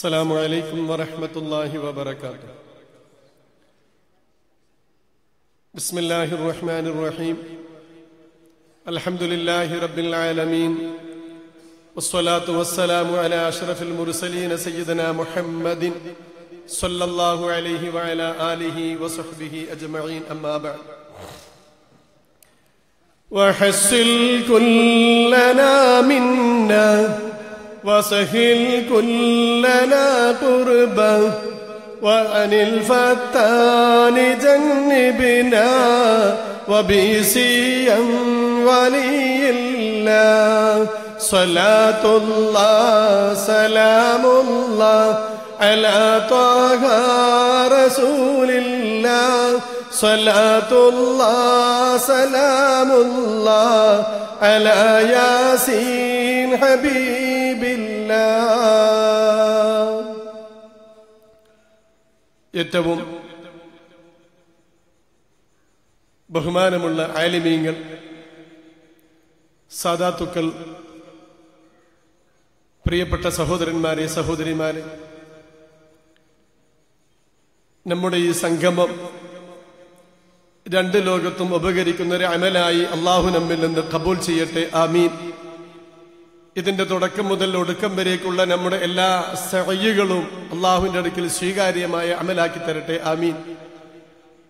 السلام عليكم ورحمة الله وبركاته. بسم الله الرحمن الرحيم. الحمد لله رب العالمين والصلاة والسلام على أشرف المرسلين سيدنا محمد صلى الله عليه وعلى آله وصحبه أجمعين أما بعد. وحسل كلنا منا وسهل كلنا قربا وعن الفتان جنبنا وبيسيا ولي الله. صلاة الله سلام الله على طه رسول الله. സലാമുല്ലാ ഹബീബില്ലാ ഏറ്റവും ബഹുമാനമുള്ള ആലിമീങ്ങൾ സാദാത്തുക്കൾ പ്രിയപ്പെട്ട സഹോദരന്മാരെ സഹോദരിമാരെ നമ്മുടെ ഈ സംഗമം രണ്ട് ലോകത്തും ഉപകരിക്കുന്ന ഒരു അമലായി അള്ളാഹു നമ്മിൽ നിന്ന് കബൂൽ ചെയ്യട്ടെ. ആമീൻ. ഇതിന്റെ തുടക്കം മുതൽ ഒടുക്കം വരേക്കുള്ള നമ്മുടെ എല്ലാ സഹയ്യകളും അള്ളാഹുവിന്റെ അടുക്കിൽ സ്വീകാര്യമായ അമലാക്കി തരട്ടെ. ആമീൻ.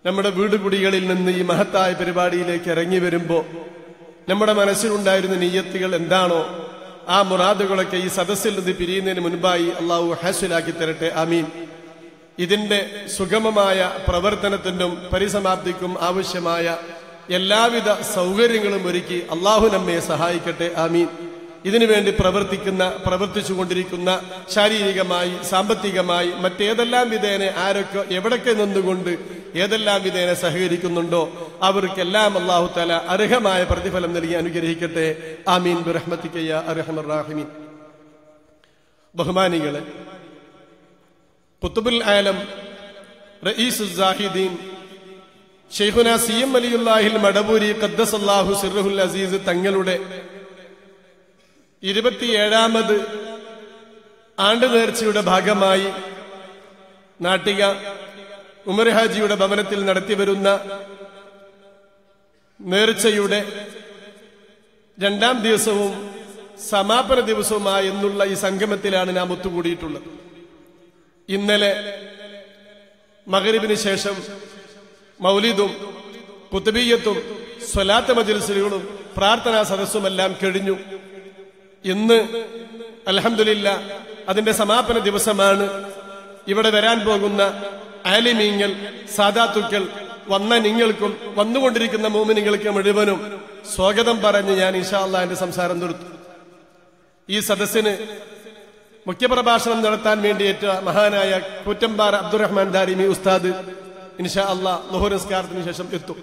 നമ്മുടെ വീടുകുടികളിൽ നിന്ന് ഈ മഹത്തായ പരിപാടിയിലേക്ക് ഇറങ്ങി വരുമ്പോൾ നമ്മുടെ മനസ്സിലുണ്ടായിരുന്ന നീയത്തുകൾ എന്താണോ ആ മുറാദുകളൊക്കെ ഈ സദസ്സിൽ നിന്ന് പിരിയുന്നതിന് മുൻപായി അള്ളാഹു ഹാസിലാക്കി തരട്ടെ. ആമീൻ. ഇതിന്റെ സുഗമമായ പ്രവർത്തനത്തിനും പരിസമാപ്തിക്കും ആവശ്യമായ എല്ലാവിധ സൗകര്യങ്ങളും ഒരുക്കി അള്ളാഹു നമ്മെ സഹായിക്കട്ടെ. ആമീൻ. ഇതിനുവേണ്ടി പ്രവർത്തിക്കുന്ന പ്രവർത്തിച്ചുകൊണ്ടിരിക്കുന്ന ശാരീരികമായി സാമ്പത്തികമായി മറ്റേതെല്ലാം വിധേനെ ആരൊക്കെ എവിടൊക്കെ നിന്നുകൊണ്ട് ഏതെല്ലാം വിധേനെ സഹകരിക്കുന്നുണ്ടോ അവർക്കെല്ലാം അള്ളാഹു തല അർഹമായ പ്രതിഫലം നൽകി അനുഗ്രഹിക്കട്ടെ. ആമീൻ. ബിറഹ്മത്തിക്കയ്യ അർഹമർ ബഹുമാനികളെ കുത്തുബുൽ ആലം റഈസ് സാഹിദീൻ ഷെയ്ഖുന സി എം അലിയുല്ലാഹിൽ മടപൂരി ഖദ്ദസല്ലാഹു സിർഹുൽ അസീസ് തങ്ങളുടെ ഇരുപത്തിയേഴാമത് ആണ്ട് നേർച്ചയുടെ ഭാഗമായി നാട്ടിക ഉമർ ഹാജിയുടെ ഭവനത്തിൽ നടത്തിവരുന്ന നേർച്ചയുടെ രണ്ടാം ദിവസവും സമാപന ദിവസവുമായെന്നുള്ള ഈ സംഗമത്തിലാണ് നാം ഒത്തുകൂടിയിട്ടുള്ളത്. ഇന്നലെ മകരിബിന് ശേഷം മൗലിദും കുത്തബീയത്തും സ്വലാത്ത മജിൽസുകളും പ്രാർത്ഥനാ സദസ്സുമെല്ലാം കഴിഞ്ഞു. ഇന്ന് അലഹമില്ല അതിന്റെ സമാപന ദിവസമാണ്. ഇവിടെ വരാൻ പോകുന്ന ആലിമീങ്ങൾ സാദാത്തുക്കൾ വന്ന നിങ്ങൾക്കും വന്നുകൊണ്ടിരിക്കുന്ന മോമിനിങ്ങൾക്ക് മുഴുവനും സ്വാഗതം പറഞ്ഞ് ഞാൻ ഇഷാ അള്ളാഹിന്റെ സംസാരം നിർത്തും ഈ സദസ്സിന് മുഖ്യപ്രഭാഷണം നടത്താൻ വേണ്ടിയേറ്റ മഹാനായ കൂറ്റമ്പാറ അബ്ദുറഹ്മാൻ ദാരിമി ഉസ്താദ് ഇൻഷാ അള്ളാ ലുഹുനസ്കാരത്തിന് ശേഷം എത്തും.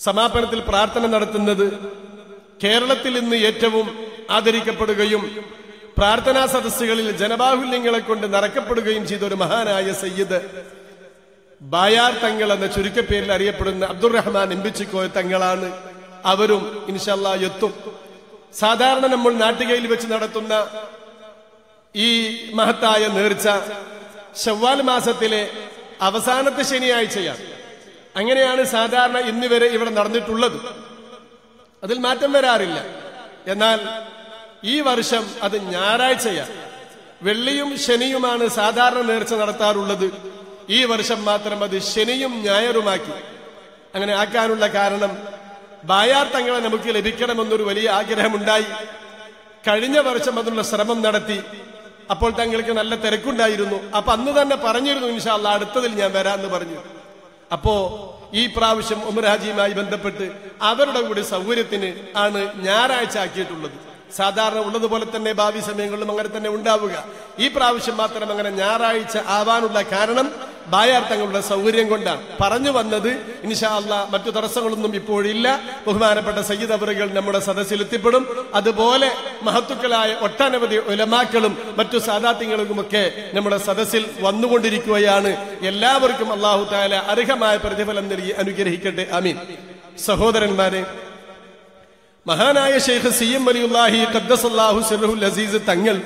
സമാപനത്തിൽ പ്രാർത്ഥന നടത്തുന്നത് കേരളത്തിൽ ഇന്ന് ഏറ്റവും ആദരിക്കപ്പെടുകയും പ്രാർത്ഥനാ സദസ്സുകളിൽ ജനബാഹുല്യങ്ങളെ കൊണ്ട് നിറക്കപ്പെടുകയും ചെയ്ത ഒരു മഹാനായ സയ്യിദ് ബായാർ തങ്ങൾ എന്ന ചുരുക്കപ്പേരിൽ അറിയപ്പെടുന്ന അബ്ദുറഹ്മാൻ എംബിച്ചിക്കോയ തങ്ങളാണ്. അവരും ഇൻഷല്ല എത്തും. സാധാരണ നമ്മൾ നാട്ടികയിൽ വെച്ച് നടത്തുന്ന ഈ മഹത്തായ നേർച്ച ഷവ്വാൽ മാസത്തിലെ അവസാനത്തെ ശനിയാഴ്ചയാണ്. അങ്ങനെയാണ് സാധാരണ ഇന്ന് വരെ ഇവിടെ നടന്നിട്ടുള്ളത്. അതിൽ മാറ്റം വരാറില്ല. എന്നാൽ ഈ വർഷം അത് ഞായറാഴ്ചയാണ്. വെള്ളിയും ശനിയുമാണ് സാധാരണ നേർച്ച നടത്താറുള്ളത്. ഈ വർഷം മാത്രം അത് ശനിയും ഞായറുമാക്കി. അങ്ങനെ ആക്കാനുള്ള കാരണം ബായാർ തങ്ങളെ നമുക്ക് ലഭിക്കണമെന്നൊരു വലിയ ആഗ്രഹമുണ്ടായി. കഴിഞ്ഞ വർഷം അതിനുള്ള ശ്രമം നടത്തി. അപ്പോൾ തങ്ങൾക്ക് നല്ല തിരക്കുണ്ടായിരുന്നു. അപ്പൊ അന്ന് തന്നെ പറഞ്ഞിരുന്നു ഇൻഷാല്ല അടുത്തതിൽ ഞാൻ വരാമെന്ന് പറഞ്ഞു. അപ്പോ ഈ പ്രാവശ്യം ഉമർഹാജിയുമായി ബന്ധപ്പെട്ട് അവരുടെ കൂടെ സൗകര്യത്തിന് ആണ് ഞായറാഴ്ച ആക്കിയിട്ടുള്ളത്. സാധാരണ ഉള്ളതുപോലെ തന്നെ ഭാവി സമയങ്ങളിലും അങ്ങനെ തന്നെ ഉണ്ടാവുക. ഈ പ്രാവശ്യം മാത്രം അങ്ങനെ ഞായറാഴ്ച ആവാനുള്ള കാരണം ബായാർത്ഥങ്ങളുടെ സൗകര്യം കൊണ്ടാണ്. പറഞ്ഞു വന്നത് ഇൻഷാ അല്ല മറ്റു തടസ്സങ്ങളൊന്നും ഇപ്പോഴില്ല ബഹുമാനപ്പെട്ട സയ്യിദ് അവറുകൾ നമ്മുടെ സദസ്സിൽ എത്തിപ്പെടും അതുപോലെ മഹത്തുക്കളായ ഒട്ടനവധി ഉലമാക്കളും മറ്റു സാദാത്യങ്ങളുമൊക്കെ നമ്മുടെ സദസ്സിൽ വന്നുകൊണ്ടിരിക്കുകയാണ്. എല്ലാവർക്കും അള്ളാഹു താല അർഹമായ പ്രതിഫലം നൽകി അനുഗ്രഹിക്കട്ടെ. അമീൻ സഹോദരന്മാരെ മഹാനായ ഷെയ്ഖ് സി എം വലിയുല്ലാഹി ഖദ്ദസല്ലാഹു സിറഹുൽ അസീസ് തങ്ങൾ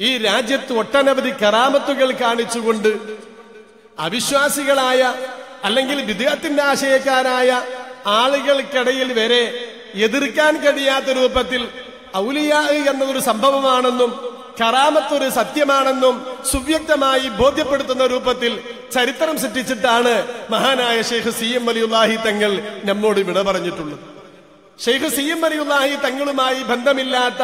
ഈ രാജ്യത്ത് ഒട്ടനവധി കറാമത്തുകൾ കാണിച്ചുകൊണ്ട് അവിശ്വാസികളായ അല്ലെങ്കിൽ വിദേഹത്തിന്റെ ആശയക്കാരായ ആളുകൾക്കിടയിൽ വരെ എതിർക്കാൻ കഴിയാത്ത രൂപത്തിൽ ഔലിയാ എന്നതൊരു സംഭവമാണെന്നും കറാമത്തൊരു സത്യമാണെന്നും സുവ്യക്തമായി ബോധ്യപ്പെടുത്തുന്ന രൂപത്തിൽ ചരിത്രം സൃഷ്ടിച്ചിട്ടാണ് മഹാനായ ഷെയ്ഖ് സി എം അലിയുല്ലാഹി തങ്ങൾ നമ്മോട് വിട പറഞ്ഞിട്ടുള്ളത്. ഷെയ്ഖ് സി എം അലിയുല്ലാഹി തങ്ങളുമായി ബന്ധമില്ലാത്ത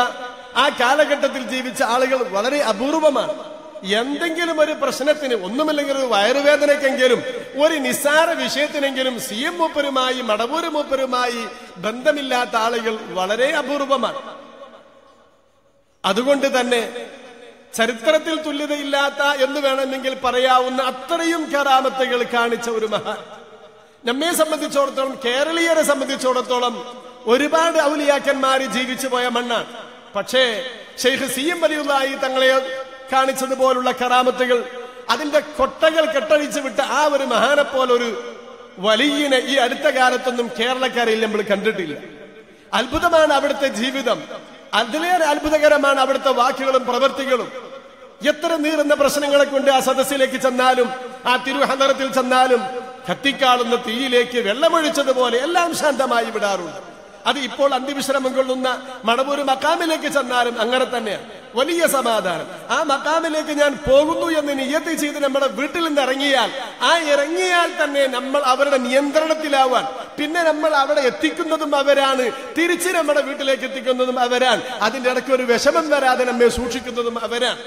ആ കാലഘട്ടത്തിൽ ജീവിച്ച ആളുകൾ വളരെ അപൂർവമാണ്. എന്തെങ്കിലും ഒരു പ്രശ്നത്തിന് ഒന്നുമില്ലെങ്കിൽ ഒരു വയറുവേദനക്കെങ്കിലും ഒരു നിസ്സാര വിഷയത്തിനെങ്കിലും സി എം മൂപ്പരുമായി മടവൂര് മൂപ്പരുമായി ബന്ധമില്ലാത്ത ആളുകൾ വളരെ അപൂർവമാണ്. അതുകൊണ്ട് തന്നെ ചരിത്രത്തിൽ തുല്യതയില്ലാത്ത എന്ന് വേണമെങ്കിൽ പറയാവുന്ന അത്രയും കറാമത്തുകൾ കാണിച്ച ഒരു മഹാൻ. നമ്മെ സംബന്ധിച്ചിടത്തോളം കേരളീയരെ സംബന്ധിച്ചിടത്തോളം ഒരുപാട് ഔലിയാക്കന്മാര് ജീവിച്ചു പോയ മണ്ണാണ്. പക്ഷേ ഷെയ്ഖ് സി എം വലിയുള്ളായി തങ്ങളെ കാണിച്ചതുപോലുള്ള കറാമത്തുകൾ അതിന്റെ കൊട്ടകൾ കെട്ടഴിച്ചു വിട്ട ആ ഒരു മഹാനെ പോലൊരു വലിയനെ ഈ അടുത്ത കാലത്തൊന്നും കേരളക്കാരിൽ നമ്മൾ കണ്ടിട്ടില്ല. അത്ഭുതമാണ് അവിടുത്തെ ജീവിതം. അതിലേറെ അത്ഭുതകരമാണ് അവിടുത്തെ വാക്കുകളും പ്രവൃത്തികളും. എത്ര നീറുന്ന പ്രശ്നങ്ങളെ കൊണ്ട് ആ സദസ്സിലേക്ക് ചെന്നാലും ആ തിരുഹന്തരത്തിൽ ചെന്നാലും കത്തിക്കാളുന്ന തീയിലേക്ക് വെള്ളമൊഴിച്ചതുപോലെ എല്ലാം ശാന്തമായി വിടാറുണ്ട്. അത് ഇപ്പോൾ അന്ത്യവിശ്രമം കൊള്ളുന്ന മണവൂര് മക്കാമിലേക്ക് ചെന്നാലും അങ്ങനെ തന്നെയാണ് വലിയ സമാധാനം. ആ മക്കാമിലേക്ക് ഞാൻ പോകുന്നു എന്ന് നിയത്തി ചെയ്ത് നമ്മുടെ വീട്ടിൽ നിന്ന് ഇറങ്ങിയാൽ ആ ഇറങ്ങിയാൽ തന്നെ നമ്മൾ അവരുടെ നിയന്ത്രണത്തിലാവാൻ പിന്നെ നമ്മൾ അവിടെ എത്തിക്കുന്നതും അവരാണ്. തിരിച്ച് നമ്മുടെ വീട്ടിലേക്ക് എത്തിക്കുന്നതും അവരാണ്. അതിന്റെ ഇടയ്ക്ക് ഒരു വിഷമം വരാതെ നമ്മെ സൂക്ഷിക്കുന്നതും അവരാണ്.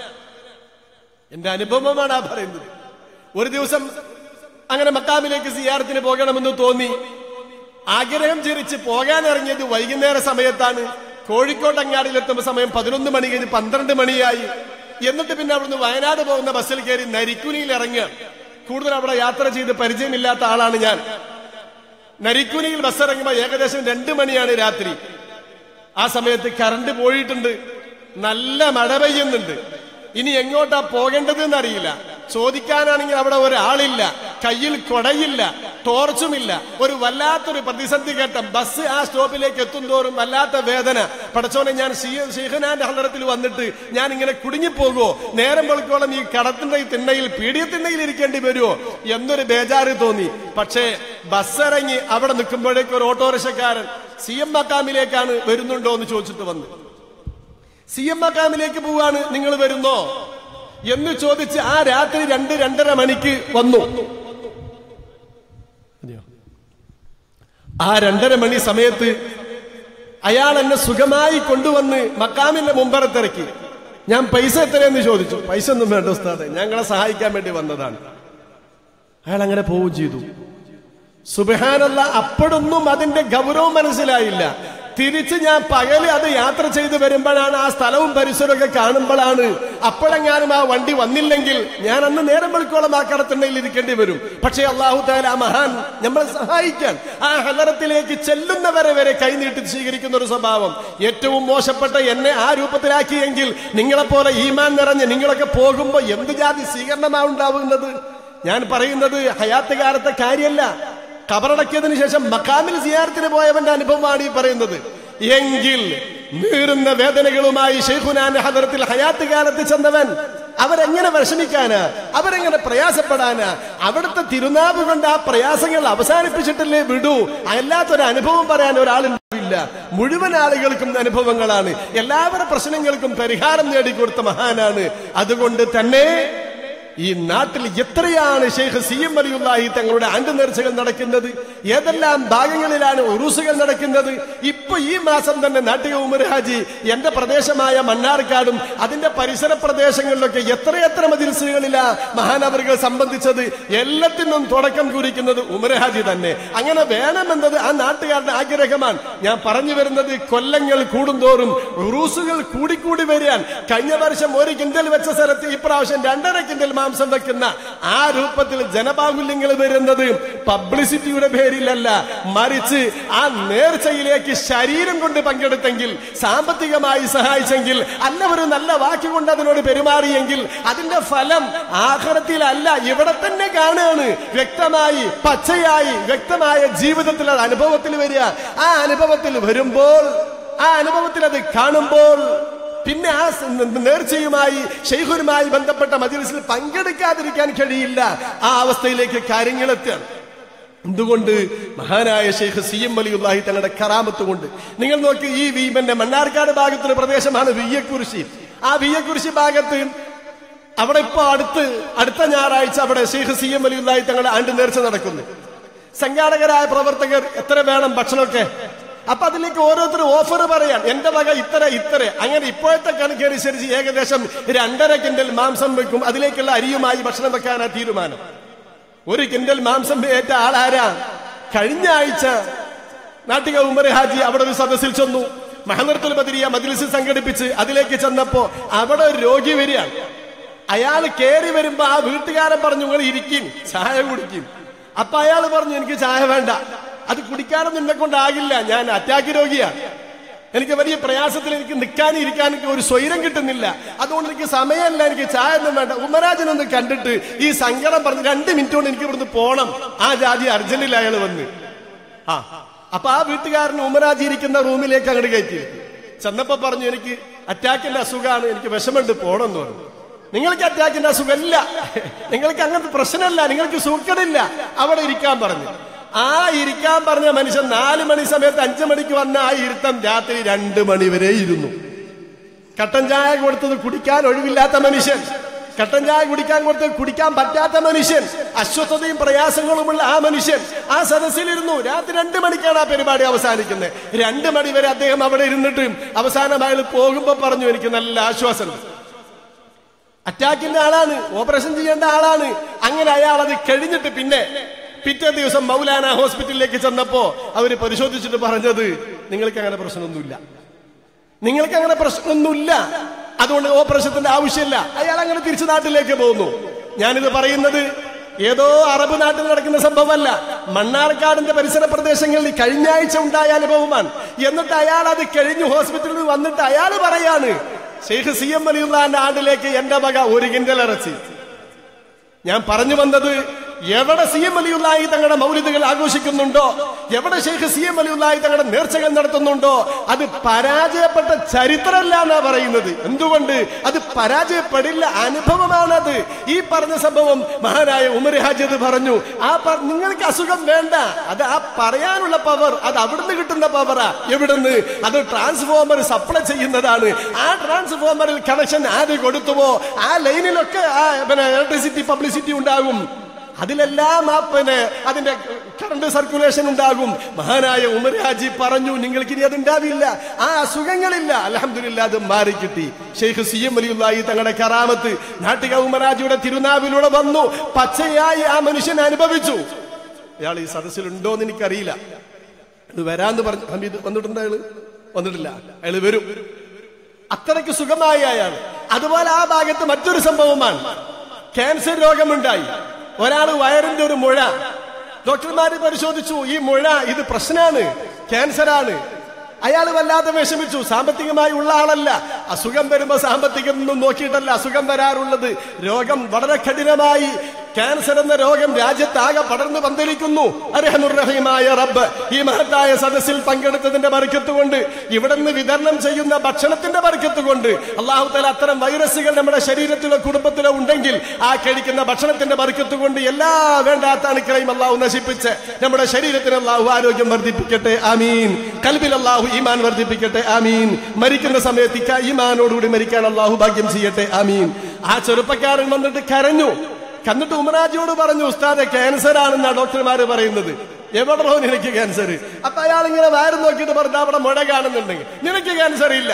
എന്റെ അനുഭവമാണ് ആ പറയുന്നത്. ഒരു ദിവസം അങ്ങനെ മക്കാമിലേക്ക് സിയാറത്തിന് പോകണമെന്ന് തോന്നി. ആഗ്രഹം ചിരിച്ച് പോകാൻ ഇറങ്ങിയത് വൈകുന്നേര സമയത്താണ്. കോഴിക്കോട് അങ്ങാടിയിലെത്തുമ്പോൾ സമയം പതിനൊന്ന് മണി കഴിഞ്ഞ് പന്ത്രണ്ട് മണിയായി. എന്നിട്ട് പിന്നെ അവിടുന്ന് വയനാട് പോകുന്ന ബസ്സിൽ കയറി നരിക്കുനിയിൽ ഇറങ്ങുക. കൂടുതൽ അവിടെ യാത്ര ചെയ്ത് പരിചയമില്ലാത്ത ആളാണ് ഞാൻ. നരിക്കുനിയിൽ ബസ് ഇറങ്ങുമ്പോൾ ഏകദേശം രണ്ട് മണിയാണ് രാത്രി. ആ സമയത്ത് കറണ്ട് പോയിട്ടുണ്ട്. നല്ല മഴ പെയ്യുന്നുണ്ട്. ഇനി എങ്ങോട്ടാ പോകേണ്ടത് എന്നറിയില്ല ചോദിക്കാനാണെങ്കിൽ അവിടെ ഒരാളില്ല കയ്യിൽ കൊടയില്ല ടോർച്ചുമില്ല. ഒരു വല്ലാത്തൊരു പ്രതിസന്ധി ഘട്ടം. ബസ് ആ സ്റ്റോപ്പിലേക്ക് എത്തും തോറും വല്ലാത്ത വേദന. പടച്ചോനെ ഞാൻ ഷെയ്ഖനാന്റെ ഹലറത്തിൽ വന്നിട്ട് ഞാൻ ഇങ്ങനെ കുടുങ്ങിപ്പോകുമോ നേരം വെളുക്കോളം ഈ കടത്തിന്റെ തിണ്ണയിൽ പീഡിയത്തിണ്ണയിൽ ഇരിക്കേണ്ടി വരുമോ എന്നൊരു ബേജാറ് തോന്നി. പക്ഷേ ബസ് ഇറങ്ങി അവിടെ നിൽക്കുമ്പോഴേക്ക് ഒരു ഓട്ടോറിക്ഷക്കാരൻ സി എം മക്കാമിലേക്കാണ് വരുന്നുണ്ടോ എന്ന് ചോദിച്ചിട്ട് വന്നു. സി എം മക്കാമിലേക്ക് പോവാണ് നിങ്ങൾ വരുന്നോ? എന്ന് ചോദിച്ച് ആ രാത്രി രണ്ട് രണ്ടര മണിക്ക് വന്നു. ആ രണ്ടര മണി സമയത്ത് അയാൾ എന്നെ സുഖമായി കൊണ്ടുവന്ന് മക്കാമിന്റെ മുമ്പറത്തിറക്കി ഞാൻ പൈസ എത്രയെന്ന് ചോദിച്ചു. പൈസ ഒന്നും വേണ്ട ഉസ്താദെ ഞങ്ങളെ സഹായിക്കാൻ വേണ്ടി വന്നതാണ്. അയാൾ അങ്ങനെ പോവുകയും ചെയ്തു. സുബഹാനല്ല അപ്പോഴൊന്നും അതിന്റെ ഗൗരവം മനസ്സിലായില്ല. തിരിച്ച് ഞാൻ പകൽ അത് യാത്ര ചെയ്ത് വരുമ്പോഴാണ് ആ സ്ഥലവും പരിസരമൊക്കെ കാണുമ്പോഴാണ് അപ്പോഴെങ്ങാനും ആ വണ്ടി വന്നില്ലെങ്കിൽ ഞാൻ അന്ന് നേരം വെളുക്കോളം ആ കടത്തിണ്ടയിൽ ഇരിക്കേണ്ടി വരും. പക്ഷേ അള്ളാഹു താല ആ മഹാൻ നമ്മളെ സഹായിക്കാൻ ആ ഹലറത്തിലേക്ക് ചെല്ലുന്നവരെ വരെ കൈനീട്ടി സ്വീകരിക്കുന്ന ഒരു സ്വഭാവം. ഏറ്റവും മോശപ്പെട്ട എന്നെ ആ രൂപത്തിലാക്കിയെങ്കിൽ നിങ്ങളെപ്പോലെ ഈമാൻ നിറഞ്ഞ് നിങ്ങളൊക്കെ പോകുമ്പോൾ എന്ത് ജാതി സ്വീകരണമാണ് ഉണ്ടാവുന്നത്? ഞാൻ പറയുന്നത് ഹയാത്ത് കാലത്തെ കാര്യമല്ല. കബറടക്കിയതിനു ശേഷം മക്കാമിൽ സിയാരത്തിന് പോയവന്റെ അനുഭവമാണ് ഈ പറയുന്നത്. എങ്കിൽ നീറുന്ന വേദനകളുമായി ഷെയ്ഖുനാന്റെ ഹദറത്തിൽ ഹയാത്ത് കാലത്ത് ചെന്നവൻ അവരെങ്ങനെ വിഷമിക്കാന് അവരെങ്ങനെ പ്രയാസപ്പെടാന് അവിടുത്തെ തിരുനാവ് കൊണ്ട് ആ പ്രയാസങ്ങൾ അവസാനിപ്പിച്ചിട്ടല്ലേ വിടൂ? അല്ലാത്തൊരു അനുഭവം പറയാൻ ഒരാളുണ്ടാവില്ല മുഴുവൻ ആളുകൾക്കും അനുഭവങ്ങളാണ്. എല്ലാവരുടെ പ്രശ്നങ്ങൾക്കും പരിഹാരം നേടിക്കൊടുത്ത മഹാനാണ്. അതുകൊണ്ട് തന്നെ ഈ നാട്ടിൽ എത്രയാണ് ഷെയ്ഖ് സി എം അലിയുള്ളാഹി തങ്ങളുടെ ആണ്ട് നേർച്ചകൾ നടക്കുന്നത്? ഏതെല്ലാം ഭാഗങ്ങളിലാണ് ഉറൂസുകൾ നടക്കുന്നത്? ഇപ്പൊ ഈ മാസം തന്നെ നാട്ടിക ഉമർ ഹാജി എന്റെ പ്രദേശമായ മണ്ണാർക്കാടും അതിന്റെ പരിസര പ്രദേശങ്ങളിലൊക്കെ എത്രയെത്ര മജിൽസുകളിലാ മഹാനവറുകൾ സംബന്ധിച്ചത് എല്ലാത്തിനും തുടക്കം കുറിക്കുന്നത് ഉമർ ഹാജി തന്നെ. അങ്ങനെ വേണമെന്നത് ആ നാട്ടുകാരുടെ ആഗ്രഹമാണ്. ഞാൻ പറഞ്ഞു വരുന്നത് കൊല്ലങ്ങൾ കൂടുന്തോറും ഉറൂസുകൾ കൂടിക്കൂടി വരികയാണ്. കഴിഞ്ഞ വർഷം ഒരു കിൻഡൽ വെച്ച സ്ഥലത്ത് ഇപ്രാവശ്യം രണ്ടര കിൻഡൽ മാംസം വെക്കുന്ന ആ രൂപത്തിൽ ജനബാഹുല്യങ്ങൾ വരുന്നത് പബ്ലിസിറ്റിയുടെ പേരിലല്ല. മറിച്ച് ആ നേർച്ചയിലേക്ക് ശരീരം കൊണ്ട് പങ്കെടുത്തെങ്കിൽ സാമ്പത്തികമായി സഹായിച്ചെങ്കിൽ അല്ല ഒരു നല്ല വാക്കുകൊണ്ട് അതിനോട് പെരുമാറിയെങ്കിൽ അതിന്റെ ഫലം ആഹാരത്തിലല്ല ഇവിടെ തന്നെ കാണുകയാണ് വ്യക്തമായി പച്ചയായി വ്യക്തമായ ജീവിതത്തിൽ അത് അനുഭവത്തിൽ വരിക. ആ അനുഭവത്തിൽ വരുമ്പോൾ ആ അനുഭവത്തിൽ അത് കാണുമ്പോൾ പിന്നെ ആ നേർച്ചയുമായി ഷെയ്ഖുരുമായി ബന്ധപ്പെട്ട മജിലിസിൽ പങ്കെടുക്കാതിരിക്കാൻ കഴിയില്ല. ആ അവസ്ഥയിലേക്ക് കാര്യങ്ങളെത്തി എന്തുകൊണ്ട് മഹാനായ ഷെയ്ഖ് സി എം വലിയുള്ളാഹി തങ്ങളുടെ കറാമത്ത് കൊണ്ട്. നിങ്ങൾ നോക്കി ഈ വീമന്റെ മണ്ണാർക്കാട് ഭാഗത്തൊരു പ്രദേശമാണ് വിയ്യക്കുരിശി. ആ വിയ്യക്കുരിശി ഭാഗത്ത് അവിടെ ഇപ്പൊ അടുത്ത് അടുത്ത ഞായറാഴ്ച അവിടെ ഷെയ്ഖ് സി എം വലിയുള്ളാഹി തങ്ങളുടെ ആണ്ട് നേർച്ച നടക്കുന്നു. സംഘാടകരായ പ്രവർത്തകർ എത്ര വേണം ഭക്ഷണമൊക്കെ? അപ്പൊ അതിലേക്ക് ഓരോരുത്തർ ഓഫർ പറയാം എന്റെ വക ഇത്ര ഇത്ര. അങ്ങനെ ഇപ്പോഴത്തെ കണക്കനുസരിച്ച് ഏകദേശം രണ്ടര കിൻഡൽ മാംസം വെക്കും. അതിലേക്കുള്ള അരിയുമായി ഭക്ഷണം വെക്കാനാ തീരുമാനം. ഒരു കിൻഡൽ മാംസം ഏറ്റ ആളാരാ? കഴിഞ്ഞ ആഴ്ച നാട്ടിക ഉമർ ഹാജി അവിടെ ഒരു സദസ്സിൽ ചെന്നു. മഹനർത്തുൽ ബദരിയ മജ്ലിസ് സംഘടിപ്പിച്ച് അതിലേക്ക് ചെന്നപ്പോ അവിടെ ഒരു രോഗി വരികയാണ്. അയാൾ കയറി വരുമ്പോ ആ വീട്ടുകാരൻ പറഞ്ഞു നിങ്ങൾ ഇരിക്കും ചായ കുടിക്കും അപ്പൊ അയാൾ പറഞ്ഞു എനിക്ക് ചായ വേണ്ട. അത് കുടിക്കാനൊന്നും എന്നെ കൊണ്ടാകില്ല. ഞാൻ അറ്റാക്ക് രോഗിയാണ് എനിക്ക് വലിയ പ്രയാസത്തിൽ എനിക്ക് നിൽക്കാനും ഇരിക്കാനും ഒരു സ്വൈരം കിട്ടുന്നില്ല. അതുകൊണ്ട് എനിക്ക് സമയമല്ല. എനിക്ക് ചായ ഒന്നും വേണ്ട. ഉമ്മരാജനൊന്ന് കണ്ടിട്ട് ഈ സങ്കടം പറഞ്ഞ് രണ്ട് മിനിറ്റ് കൊണ്ട് എനിക്ക് ഇവിടുന്ന് പോണം. ആ ജാതി അർജന്റിൽ അയാൾ വന്ന്. ആ അപ്പൊ ആ വീട്ടുകാരൻ ഉമ്മരാജി ഇരിക്കുന്ന റൂമിലേക്ക് അങ്ങോട്ട് കയറ്റി. ചെന്നപ്പോ പറഞ്ഞു എനിക്ക് അറ്റാക്കിന്റെ അസുഖമാണ് എനിക്ക് വിഷമുണ്ട് പോണം എന്ന് പറഞ്ഞു. നിങ്ങൾക്ക് അറ്റാക്കിന്റെ അസുഖമില്ല. നിങ്ങൾക്ക് അങ്ങനത്തെ പ്രശ്നമല്ല. നിങ്ങൾക്ക് സൂക്കടില്ല അവിടെ ഇരിക്കാൻ പറഞ്ഞു. ആ ഇരിക്കാൻ പറഞ്ഞ മനുഷ്യൻ നാല് മണി സമയത്ത് അഞ്ചു മണിക്ക് വന്ന ആ ഇരുത്തം രാത്രി രണ്ട് മണി വരെ ഇരുന്നു. കട്ടൻ ചായ കൊടുത്തത് കുടിക്കാൻ ഒഴിവില്ലാത്ത മനുഷ്യൻ. കട്ടൻ ചായ കുടിക്കാൻ കൊടുത്തത് കുടിക്കാൻ പറ്റാത്ത മനുഷ്യൻ. അസ്വസ്ഥതയും പ്രയാസങ്ങളുമുള്ള ആ മനുഷ്യൻ. ആ സദസ്സിലിരുന്നു. രാത്രി രണ്ട് മണിക്കാണ് ആ പരിപാടി അവസാനിക്കുന്നത്. രണ്ട് മണി വരെ അദ്ദേഹം അവിടെ ഇരുന്നിട്ട് അവസാനം അയാൾ പോകുമ്പോ പറഞ്ഞു എനിക്ക് നല്ല ആശ്വാസം. അറ്റാക്കിന്റെ ആളാണ്. ഓപ്പറേഷൻ ചെയ്യേണ്ട ആളാണ്. അങ്ങനെ അയാൾ അത് കഴിഞ്ഞിട്ട് പിന്നെ പിറ്റേ ദിവസം മൗലാന ഹോസ്പിറ്റലിലേക്ക് ചെന്നപ്പോ അവർ പരിശോധിച്ചിട്ട് പറഞ്ഞത് നിങ്ങൾക്ക് അങ്ങനെ പ്രശ്നമൊന്നുമില്ല. നിങ്ങൾക്ക് അങ്ങനെ പ്രശ്നമൊന്നുമില്ല. അതുകൊണ്ട് ഓപ്പറേഷത്തിന്റെ ആവശ്യമില്ല. അയാൾ അങ്ങനെ തിരിച്ചു നാട്ടിലേക്ക് പോകുന്നു. ഞാനിത് പറയുന്നത് ഏതോ അറബ് നാട്ടിൽ നടക്കുന്ന സംഭവമല്ല. മണ്ണാർക്കാടിന്റെ പരിസര പ്രദേശങ്ങളിൽ കഴിഞ്ഞ ആഴ്ച ഉണ്ടായ അനുഭവമാണ്. എന്നിട്ട് അയാൾ അത് കഴിഞ്ഞു ഹോസ്പിറ്റലിൽ വന്നിട്ട് അയാൾ പറയാണ് ഷെയ്ഖ് സി എം അലിയുള്ള ആണ്ടിലേക്ക് എന്റെ വക ഒരു കിൻഡൽ ഇറച്ചി. ഞാൻ പറഞ്ഞു വന്നത് എവിടെ സി എം അലിയുള്ളായി തങ്ങളുടെ മൗലിദുകൾ ആഘോഷിക്കുന്നുണ്ടോ? എവിടെ ഷെയ്ഖ് സി എം അലിയുള്ളായി തങ്ങളുടെ നേർച്ചകൾ നടത്തുന്നുണ്ടോ? അത് പരാജയപ്പെട്ട ചരിത്രമല്ല എന്നാ പറയുന്നത്. എന്തുകൊണ്ട്? അത് പരാജയപ്പെടില്ല അനുഭവമാണത്. ഈ പറഞ്ഞ സംഭവം മഹാനായ ഉമർ ഹാജിദ് പറഞ്ഞു. ആ നിങ്ങൾക്ക് അസുഖം വേണ്ട. അത് ആ പറയാനുള്ള പവർ അത് അവിടുന്ന് കിട്ടുന്ന പവറാ എവിടുന്ന്? അത് ട്രാൻസ്ഫോമർ സപ്ലൈ ചെയ്യുന്നതാണ്. ആ ട്രാൻസ്ഫോമറിൽ കണക്ഷൻ ആര് കൊടുത്തുവോ? ആ ലൈനിലൊക്കെ ആ പിന്നെ ഇലക്ട്രിസിറ്റി പബ്ലിസിറ്റി ഉണ്ടാകും. അതിലെല്ലാം ആപ്പന് അതിന്റെ കറണ്ട് സർക്കുലേഷൻ ഉണ്ടാകും. മഹാനായ ഉമർ ഹാജി പറഞ്ഞു നിങ്ങൾക്ക് ഇനി അത് ഉണ്ടാവില്ല ആ അസുഖങ്ങളില്ല. അലഹമില്ല അത് മാറി കിട്ടി. ഷെയ്ഖ് സി എം അലിയുല്ലായി തങ്ങളുടെ കറാമത്ത് നാട്ടിക ഉമരാജിയുടെ തിരുനാവിലൂടെ വന്നു. പച്ചയായി ആ മനുഷ്യൻ അനുഭവിച്ചു. അയാൾ ഈ സദസ്സിലുണ്ടോ എന്ന് എനിക്കറിയില്ല. അത് വരാന്ന് പറഞ്ഞു ഹമീദ് വന്നിട്ടുണ്ട് അയാൾ? വന്നിട്ടില്ല. അയാൾ വരും. അത്രയ്ക്ക് സുഖമായ അയാൾ. അതുപോലെ ആ ഭാഗത്ത് മറ്റൊരു സംഭവമാണ്. ക്യാൻസർ രോഗമുണ്ടായി. ഒരാൾ വയറിന്റെ ഒരു മുഴ. ഡോക്ടർമാർ പരിശോധിച്ചു ഈ മുഴ ഇത് പ്രശ്നമാണ് ക്യാൻസറാണ്. അയാൾ വല്ലാതെ വിഷമിച്ചു. സാമ്പത്തികമായി ഉള്ള ആളല്ല. അസുഖം വരുമ്പോ സാമ്പത്തികം ഒന്നും നോക്കിയിട്ടല്ല അസുഖം വരാറുള്ളത്. രോഗം വളരെ കഠിനമായി ക്യാൻസർ എന്ന രോഗം രാജ്യത്താകെ പടർന്നു പന്തലിക്കുന്നു അർഹമുറഹിമായ റബ്ബ് ഈ മഹത്തായ സദസ്സിൽ പങ്കെടുത്തതിന്റെ മറിക്കത്തുകൊണ്ട് കൊണ്ട് ഇവിടെ നിന്ന് വിതരണം ചെയ്യുന്ന ഭക്ഷണത്തിന്റെ മറിക്കത്തുകൊണ്ട് അള്ളാഹുത്തല അള്ളാഹു അത്തരം വൈറസുകൾ നമ്മുടെ ശരീരത്തിലോ കുടുംബത്തിലോ ഉണ്ടെങ്കിൽ ആ കഴിക്കുന്ന ഭക്ഷണത്തിന്റെ മറിക്കത്തുകൊണ്ട് എല്ലാ വേണ്ടാത്ത അണുക്കളെയും അള്ളാഹു നശിപ്പിച്ച് നമ്മുടെ ശരീരത്തിന് അള്ളാഹു ആരോഗ്യം വർദ്ധിപ്പിക്കട്ടെ ആമീൻ. കൽബിൽ അള്ളാഹു ഈമാൻ വർദ്ധിപ്പിക്കട്ടെ ആമീൻ. മരിക്കുന്ന സമയത്ത് ഈമാനോടുകൂടി മരിക്കാൻ അള്ളാഹു ഭാഗ്യം ചെയ്യട്ടെ ആമീൻ. ആ ചെറുപ്പക്കാരൻ വന്നിട്ട് കരഞ്ഞു. കന്നിട്ട് ഉമരാജിയോട് പറഞ്ഞു ഉസ്താദെ ക്യാൻസർ ആണെന്നാ ഡോക്ടർമാർ പറയുന്നത്. എവിടെയോ നിനക്ക് ക്യാൻസർ അപ്പൊ അയാൾ ഇങ്ങനെ വയറ് നോക്കിയിട്ട് പറഞ്ഞു അവിടെ മുഴ കാണുന്നുണ്ടെങ്കിൽ നിനക്ക് ക്യാൻസർ ഇല്ല.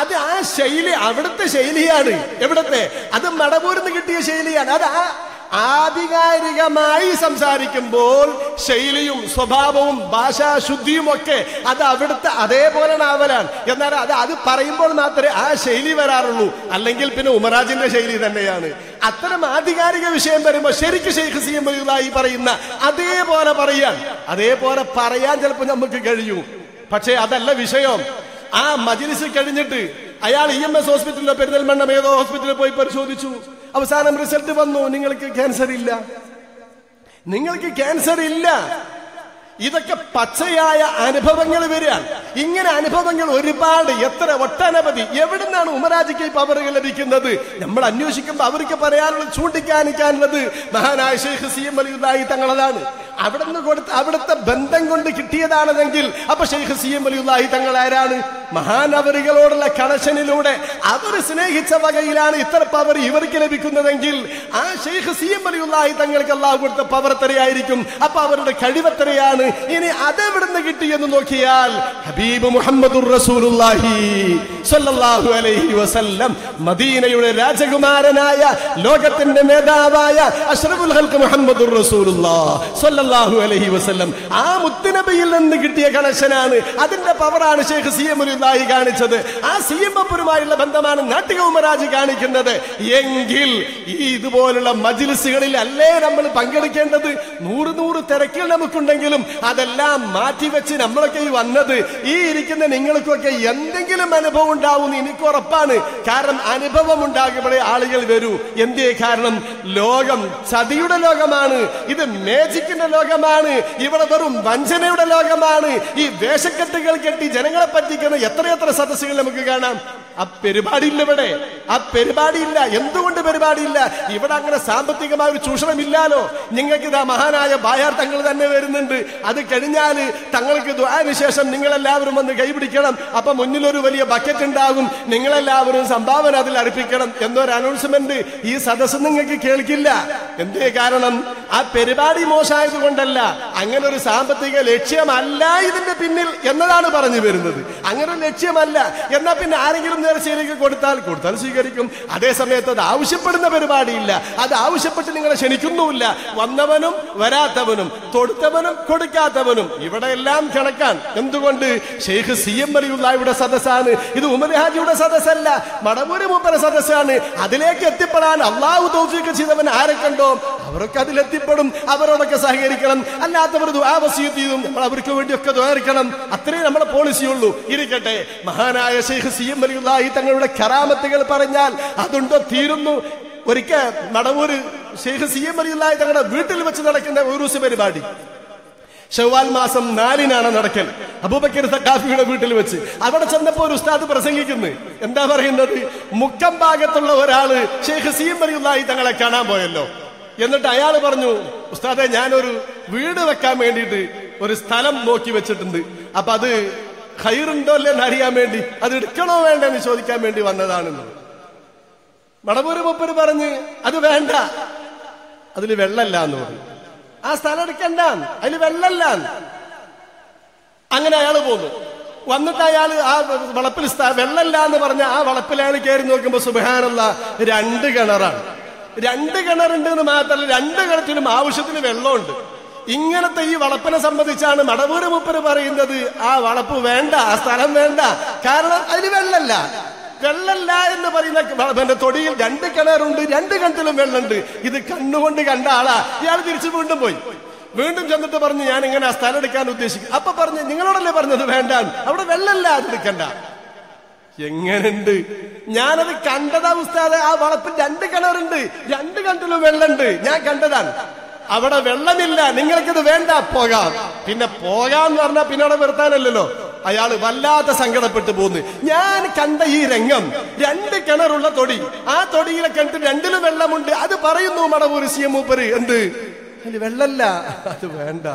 അത് ആ ശൈലി അവിടുത്തെ ശൈലിയാണ് എവിടത്തെ അത് മടപൂരിന്ന് കിട്ടിയ ശൈലിയാണ്. അത് ആ ആധികാരികമായി സംസാരിക്കുമ്പോൾ ശൈലിയും സ്വഭാവവും ഭാഷാശുദ്ധിയും ഒക്കെ അത് അവിടുത്തെ അതേപോലെ ആവലാണ്. എന്നാൽ അത് അത് പറയുമ്പോൾ മാത്രമേ ആ ശൈലി വരാറുള്ളൂ. അല്ലെങ്കിൽ പിന്നെ ഉമറാജിന്റെ ശൈലി തന്നെയാണ്. അത്തരം ആധികാരിക വിഷയം വരുമ്പോൾ ശരിക്കും ഷെയ്ഖ് സി എം പറയുന്ന അതേപോലെ പറയാൻ അതേപോലെ പറയാൻ ചിലപ്പോൾ നമുക്ക് കഴിയും. പക്ഷേ അതല്ല വിഷയം. ആ മജിലിസ് കഴിഞ്ഞിട്ട് അയാൾ ഇ എം എസ് ഹോസ്പിറ്റലിലോ പെരുന്നൽമണ്ണം ഏതോ ഹോസ്പിറ്റലിൽ പോയി പരിശോധിച്ചു. അവസാനം റിസൾട്ട് വന്നു. നിങ്ങൾക്ക് ക്യാൻസർ ഇല്ല. നിങ്ങൾക്ക് ക്യാൻസർ ഇല്ല. ഇതൊക്കെ പച്ചയായ അനുഭവങ്ങൾ വരികയാണ്. ഇങ്ങനെ അനുഭവങ്ങൾ ഒരുപാട്. എത്ര ഒട്ടനവധി. എവിടുന്നാണ് ഉമരാജിക്ക് പവറുകൾ ലഭിക്കുന്നത്? നമ്മൾ അന്വേഷിക്കുമ്പോൾ അവർക്ക് പറയാനുള്ളത് ചൂണ്ടിക്കാണിക്കാനുള്ളത് മഹാനായ ഷെയ്ഖ് സി എം അലിയുല്ലായി തങ്ങളതാണ്. അവിടെ നിന്ന് കൊടുത്ത അവിടുത്തെ ബന്ധം കൊണ്ട് കിട്ടിയതാണെങ്കിൽ അപ്പൊ ഷെയ്ഖ് സി എം അലിയുല്ലാഹി തങ്ങൾ ആരാണ്? മഹാനവറുകളോടുള്ള കണക്ഷനിലൂടെ അവർ സ്നേഹിച്ച വകയിലാണ് ഇത്ര പവർ ഇവർക്ക് ലഭിക്കുന്നതെങ്കിൽ ആ ഷെയ്ഖ് സി എം അലിയുല്ലാഹി തങ്ങൾക്ക് അള്ളാഹു കൊടുത്ത പവർ എത്രയായിരിക്കും? അപ്പൊ അവരുടെ കഴിവെത്രയാണ് ഇനി അതെവിടുന്ന് കിട്ടി എന്ന് നോക്കിയാൽ ഹബീബ് മുഹമ്മദുർ റസൂലുള്ളാഹി സ്വല്ലല്ലാഹു അലൈഹി വസല്ലം മദീനയുടെ രാജകുമാരനായ ലോകത്തിന്റെ നേതാവായ അഷ്റഫുൽ ഹൽക്ക് മുഹമ്മദുർ റസൂലുള്ളാഹ് സ്വല്ലല്ലാഹു അലൈഹി വസല്ലം. ആ മുത്തുനബിയിൽ നിന്ന് കിട്ടിയ കണക്ഷനാണ്. അതിന്റെ പവറാണ് ഷെയ്ഖ് സി എം ഉലുല്ലാഹി കാണിച്ചത്. ആ സി എം അപ്പുരുമായുള്ള ബന്ധമാണ് നാട്ടിക ഉമരാജ് കാണിക്കുന്നത്. എങ്കിൽ ഇതുപോലുള്ള മജിലിസുകളിൽ അല്ലേ നമ്മൾ പങ്കെടുക്കേണ്ടത്? നൂറ് നൂറ് തിരക്കിൽ നമുക്കുണ്ടെങ്കിലും അതെല്ലാം മാറ്റിവെച്ച് നമ്മളൊക്കെ ഈ വന്നത് ഈ ഇരിക്കുന്ന നിങ്ങൾക്കൊക്കെ എന്തെങ്കിലും അനുഭവം ഉണ്ടാവും എനിക്ക് ഉറപ്പാണ്. കാരണം അനുഭവം ഉണ്ടാകുമ്പോഴേ ആളുകൾ വരൂ. എന്തേ കാരണം? ലോകം ചതിയുടെ ലോകമാണ്. ഇത് മേജിക്കിന്റെ ലോകമാണ്. ഇവിടെ വെറും വഞ്ചനയുടെ ലോകമാണ്. ഈ വേഷക്കെട്ടുകൾ കെട്ടി ജനങ്ങളെ പറ്റിക്കുന്ന എത്രയെത്ര സദസ്സുകൾ നമുക്ക് കാണാം? ആ പരിപാടിയില്ല ഇവിടെ. ആ പരിപാടിയില്ല. എന്തുകൊണ്ട് പരിപാടിയില്ല? ഇവിടെ അങ്ങനെ സാമ്പത്തികമായ ഒരു ചൂഷണമില്ലാലോ? നിങ്ങൾക്ക് ഇതാ മഹാനായ ബായാർ തങ്ങൾ തന്നെ വരുന്നുണ്ട്. അത് കഴിഞ്ഞാൽ തങ്ങൾക്ക് ദ്വാന് ശേഷം നിങ്ങളെല്ലാവരും വന്ന് കൈപിടിക്കണം. അപ്പൊ മുന്നിലൊരു വലിയ ബക്കറ്റ് ഉണ്ടാകും. നിങ്ങളെല്ലാവരും സംഭാവന അതിൽ അർപ്പിക്കണം. എന്നൊരു അനൗൺസ്മെന്റ് ഈ സദസ്സ് നിങ്ങൾക്ക് കേൾക്കില്ല. എന്തേ കാരണം? ആ പരിപാടി മോശമായത് കൊണ്ടല്ല. അങ്ങനെ ഒരു സാമ്പത്തിക ലക്ഷ്യമല്ല ഇതിന്റെ പിന്നിൽ എന്നതാണ് പറഞ്ഞു വരുന്നത്. അങ്ങനെ ലക്ഷ്യമല്ല. എന്നാ പിന്നെ ആരെങ്കിലും നേർച്ചയിലേക്ക് കൊടുത്താൽ കൊടുത്താൽ സ്വീകരിക്കും. അതേ സമയത്ത് അത് ആവശ്യപ്പെടുന്ന പരിപാടിയില്ല. അത് ആവശ്യപ്പെട്ട് നിങ്ങളെ ക്ഷണിക്കുന്നുമില്ല. വന്നവനും വരാത്തവനും തൊടുത്തവനും കൊടുക്കാത്തവനും ഇവിടെ എല്ലാം കണക്കാൻ. എന്തുകൊണ്ട്? ഷെയ്ഖ് സി എം അലിയുള്ളയുടെ സദസ്സാണ്. ഇത് ഉമർഹാജിയുടെ സദസ്സല്ല. മടമൂരി മൂപ്പര സദസ്സാണ്. അതിലേക്ക് എത്തിപ്പെടാൻ അള്ളാഹു തൗഫീഖ് ചെയ്തവൻ ആരെ കണ്ടോ? അവരൊക്കെ അതിലെത്തിപ്പെടും. അവരോടൊക്കെ സഹകരിക്കണം. അല്ലാത്തവർ ദുആവസിയത്ത് ചെയ്തും നമ്മൾ അവർക്ക് വേണ്ടിയൊക്കെ ദ്വാരിക്കണം അത്രേ നമ്മുടെ പോളിസിയുള്ളൂ ഇരിക്കട്ടെ. മഹാനായ ഷെയ്ഖ് സി എം അലിയുള്ളാഹി തങ്ങളുടെ കരാമത്തുകൾ പറഞ്ഞാൽ അതുണ്ടോ തീരുന്നു? ഒരിക്കൽ നടവൂര് ഷെയ്ഖ് സി എം അലിയുള്ളാഹി തങ്ങളുടെ വീട്ടിൽ വെച്ച് നടക്കുന്ന ഉറൂസ് പരിപാടി. ഷവാൽ മാസം നാലിനാണ് നടക്കൽ. അബൂബക്കർ സക്കാഫിയുടെ വീട്ടിൽ വെച്ച്. അവിടെ ചെന്നപ്പോ ഒരു ഉസ്താദ് പ്രസംഗിക്കുന്നു. എന്താ പറയുന്നത്? മുക്കം ഭാഗത്തുള്ള ഒരാൾ ഷെയ്ഖ് സീം അലിയുള്ളാഹി തങ്ങളെ കാണാൻ പോയല്ലോ. എന്നിട്ട് അയാൾ പറഞ്ഞു ഉസ്താദെ ഞാനൊരു വീട് വെക്കാൻ വേണ്ടിയിട്ട് ഒരു സ്ഥലം നോക്കി വെച്ചിട്ടുണ്ട്. അപ്പൊ അത് ഹൈറുണ്ടോ അല്ലേ എന്ന് അറിയാൻ വേണ്ടി അത് എടുക്കണോ വേണ്ട എന്ന് ചോദിക്കാൻ വേണ്ടി വന്നതാണെന്ന്. മടവൂര് മുപ്പര് പറഞ്ഞ് അത് വേണ്ട. അതിൽ വെള്ളല്ല എന്ന് പറഞ്ഞു. ആ സ്ഥലം എടുക്കണ്ട അതിൽ വെള്ളല്ല അങ്ങനെ അയാൾ പോന്നു. വന്നിട്ട് അയാൾ ആ വളപ്പിൽ വെള്ളമല്ല എന്ന് പറഞ്ഞ ആ വളപ്പിൽ അയാൾ കയറി നോക്കുമ്പോ സുബഹാനുള്ള രണ്ട് കിണറാണ്. രണ്ട് കിണറുണ്ട് എന്ന് മാത്രമല്ല രണ്ട് കിണറ്റിനും ആവശ്യത്തിന് വെള്ളമുണ്ട്. ഇങ്ങനത്തെ ഈ വളപ്പിനെ സംബന്ധിച്ചാണ് മടവൂര് മുപ്പര് പറയുന്നത്. ആ വളപ്പ് വേണ്ട ആ സ്ഥലം വേണ്ട. കാരണം അതിന് വെള്ളല്ല. വെള്ളല്ല എന്ന് പറയുന്ന വ- തൊടിയിൽ രണ്ട് കിണറുണ്ട് രണ്ട് കിണറ്റിലും വെള്ളമുണ്ട്. ഇത് കണ്ണുകൊണ്ട് കണ്ട ആളാ. ഇയാൾ തിരിച്ചു വീണ്ടും പോയി. വീണ്ടും ചെന്നിട്ട് പറഞ്ഞു ഞാൻ ഇങ്ങനെ ആ സ്ഥലം എടുക്കാൻ ഉദ്ദേശിക്കും അപ്പൊ പറഞ്ഞു നിങ്ങളോടല്ലേ പറഞ്ഞത് വേണ്ട അവിടെ വെള്ളല്ല അത് എടുക്കണ്ട. എങ്ങനുണ്ട്? ഞാനത് കണ്ടതാ ഉസ്താദ് ആ വളപ്പിൽ രണ്ട് കിണറുണ്ട് രണ്ട് കിണറ്റിലും വെള്ളമുണ്ട്. ഞാൻ കണ്ടതാണ്. അവിടെ വെള്ളമില്ല നിങ്ങൾക്കിത് വേണ്ട പോകാം. പിന്നെ പോകാന്ന് പറഞ്ഞാൽ പിന്നെ അവിടെ നിർത്താനല്ലല്ലോ. അയാൾ വല്ലാതെ സങ്കടപ്പെട്ടു പോകുന്നു ഞാൻ കണ്ട ഈ രംഗം രണ്ട് കിണറുള്ള തൊടി. ആ തൊടിയിലെ കിണറ്റ് രണ്ടിലും വെള്ളമുണ്ട്. അത് പറയുന്നു മടവൂര് സി എം മൂപ്പര്. എന്ത്? വെള്ളല്ല. അത് വേണ്ട.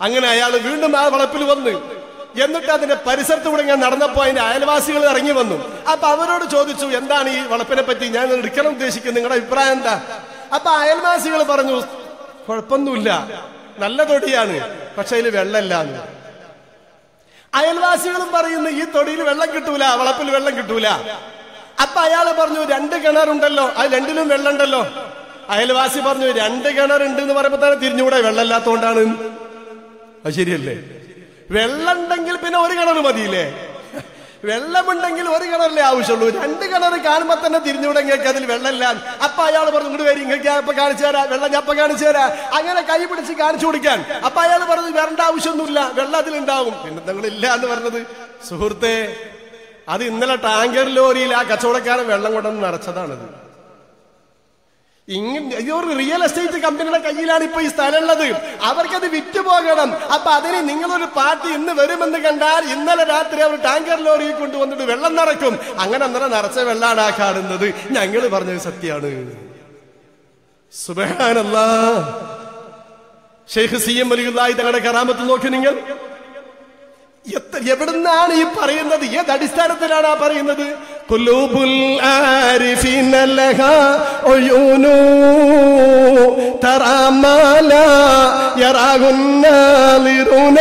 അങ്ങനെ അയാൾ വീണ്ടും ആ വളപ്പിൽ വന്ന്. എന്നിട്ട് അതിന്റെ പരിസരത്ത് കൂടെ ഞാൻ നടന്നപ്പോ അതിന്റെ അയൽവാസികൾ ഇറങ്ങി വന്നു. അപ്പൊ അവരോട് ചോദിച്ചു എന്താണ് ഈ വളപ്പിനെ പറ്റി? ഞാൻ എടുക്കണം ഉദ്ദേശിക്കുന്നത്. നിങ്ങളുടെ അഭിപ്രായം എന്താ? അപ്പൊ അയൽവാസികൾ പറഞ്ഞു കുഴപ്പമൊന്നുമില്ല. നല്ല തൊടിയാണ് പക്ഷെ അതിൽ വെള്ളമില്ല അയൽവാസികളും പറയുന്നു ഈ തൊടിയിൽ വെള്ളം കിട്ടൂല വളപ്പിൽ വെള്ളം കിട്ടൂല. അപ്പൊ അയാൾ പറഞ്ഞു രണ്ട് കിണറുണ്ടല്ലോ അത് രണ്ടിലും വെള്ളമുണ്ടല്ലോ. അയൽവാസി പറഞ്ഞു രണ്ട് കിണറുണ്ട് എന്ന് പറയുമ്പോ തന്നെ തിരിഞ്ഞുകൂടെ വെള്ളമില്ലാത്തോണ്ടാണ് അത് ശരിയല്ലേ? വെള്ളം ഉണ്ടെങ്കിൽ പിന്നെ ഒരു കിണർ മതിയില്ലേ? വെള്ളമുണ്ടെങ്കിൽ ഒരു കിണറിലേ ആവശ്യമുള്ളൂ. രണ്ട് കിണർ കാണുമ്പോൾ തന്നെ തിരിഞ്ഞുവിടെങ്കിൽ അതിൽ വെള്ളമില്ല അപ്പൊ അയാൾ പറഞ്ഞു ഇങ്ങോട്ട് വരും ഇങ്ങനെ ഇപ്പൊ കാണിച്ചു തരാം. വെള്ളം ഞാൻ അപ്പൊ കാണിച്ചു തരാം. അങ്ങനെ കൈ പിടിച്ച് കാണിച്ചു കൊടുക്കാൻ. അപ്പൊ അയാൾ പറഞ്ഞു വരേണ്ട ആവശ്യമൊന്നുമില്ല. വെള്ളം അതിലുണ്ടാവും പിന്നെ നിങ്ങളില്ല എന്ന് പറഞ്ഞത്. സുഹൃത്തെ അത് ഇന്നലെ ടാങ്കർ ലോറിയിൽ ആ കച്ചവടക്കാരൻ വെള്ളം കൊണ്ടുവന്ന് നിറച്ചതാണത്. ഇങ്ങനെ ഒരു റിയൽ എസ്റ്റേറ്റ് കമ്പനിയുടെ കയ്യിലാണ് ഇപ്പൊ ഈ സ്ഥലം ഉള്ളത് അവർക്കത് വിറ്റ് പോകണം അപ്പൊ അതിന് നിങ്ങളൊരു പാർട്ടി ഇന്ന് വരുമെന്ന് കണ്ടാൽ ഇന്നലെ രാത്രി അവർ ടാങ്കർ ലോറി കൊണ്ടുവന്നിട്ട് വെള്ളം നിറക്കും അങ്ങനെ അന്നേരം നിറച്ച വെള്ളാണ് ആ കാണുന്നത്. ഞങ്ങൾ പറഞ്ഞത് സത്യമാണ്. സുബഹാനല്ല. ഷെയ്ഖ് സി എം വലിയുള്ളായി തങ്ങളുടെ കറാമത്ത് നോക്കി നിങ്ങൾ. എത്ര എവിടുന്നാണ് ഈ പറയുന്നത്? ഏത് അടിസ്ഥാനത്തിലാണ് ആ പറയുന്നത്? കുലൂബുൽ العارفين لها عيون ترى ما لا يراه الناظرون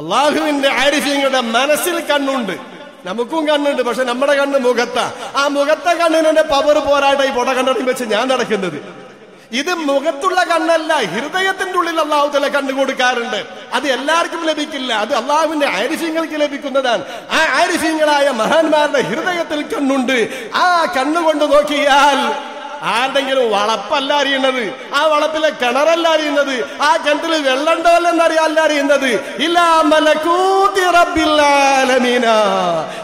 അള്ളാഹുവിന്റെ ആരിഫ്യങ്ങളുടെ മനസ്സിൽ കണ്ണുണ്ട്. നമുക്കും കണ്ണുണ്ട് പക്ഷെ നമ്മുടെ കണ്ണ് മുഖത്താ. ആ മുഖത്തെ കണ്ണിനെ പവർ പോരാട്ട ഈ പൊട കണ്ണടയും വെച്ച് ഞാൻ നടക്കുന്നത്. ഇത് മുഖത്തുള്ള കണ്ണല്ല ഹൃദയത്തിന്റെ ഉള്ളിൽ അള്ളാഹു തല കണ്ണു കൊടുക്കാറുണ്ട്. അത് എല്ലാവർക്കും ലഭിക്കില്ല. അത് അള്ളാഹുവിന്റെ ആരിഫ്യങ്ങൾക്ക് ലഭിക്കുന്നതാണ്. ആ ആരിഫ്യങ്ങളായ മഹാന്മാരുടെ ഹൃദയത്തിൽ കണ്ണുണ്ട്. ആ കണ്ണുകൊണ്ട് നോക്കിയാൽ ആരുടെങ്കിലും വളപ്പല്ല അറിയുന്നത്. ആ വളപ്പിലെ കിണറല്ല അറിയുന്നത്. ആ കിണറ്റിൽ വെള്ളമുണ്ടോ എന്നറിയാല്ല അറിയുന്നത്.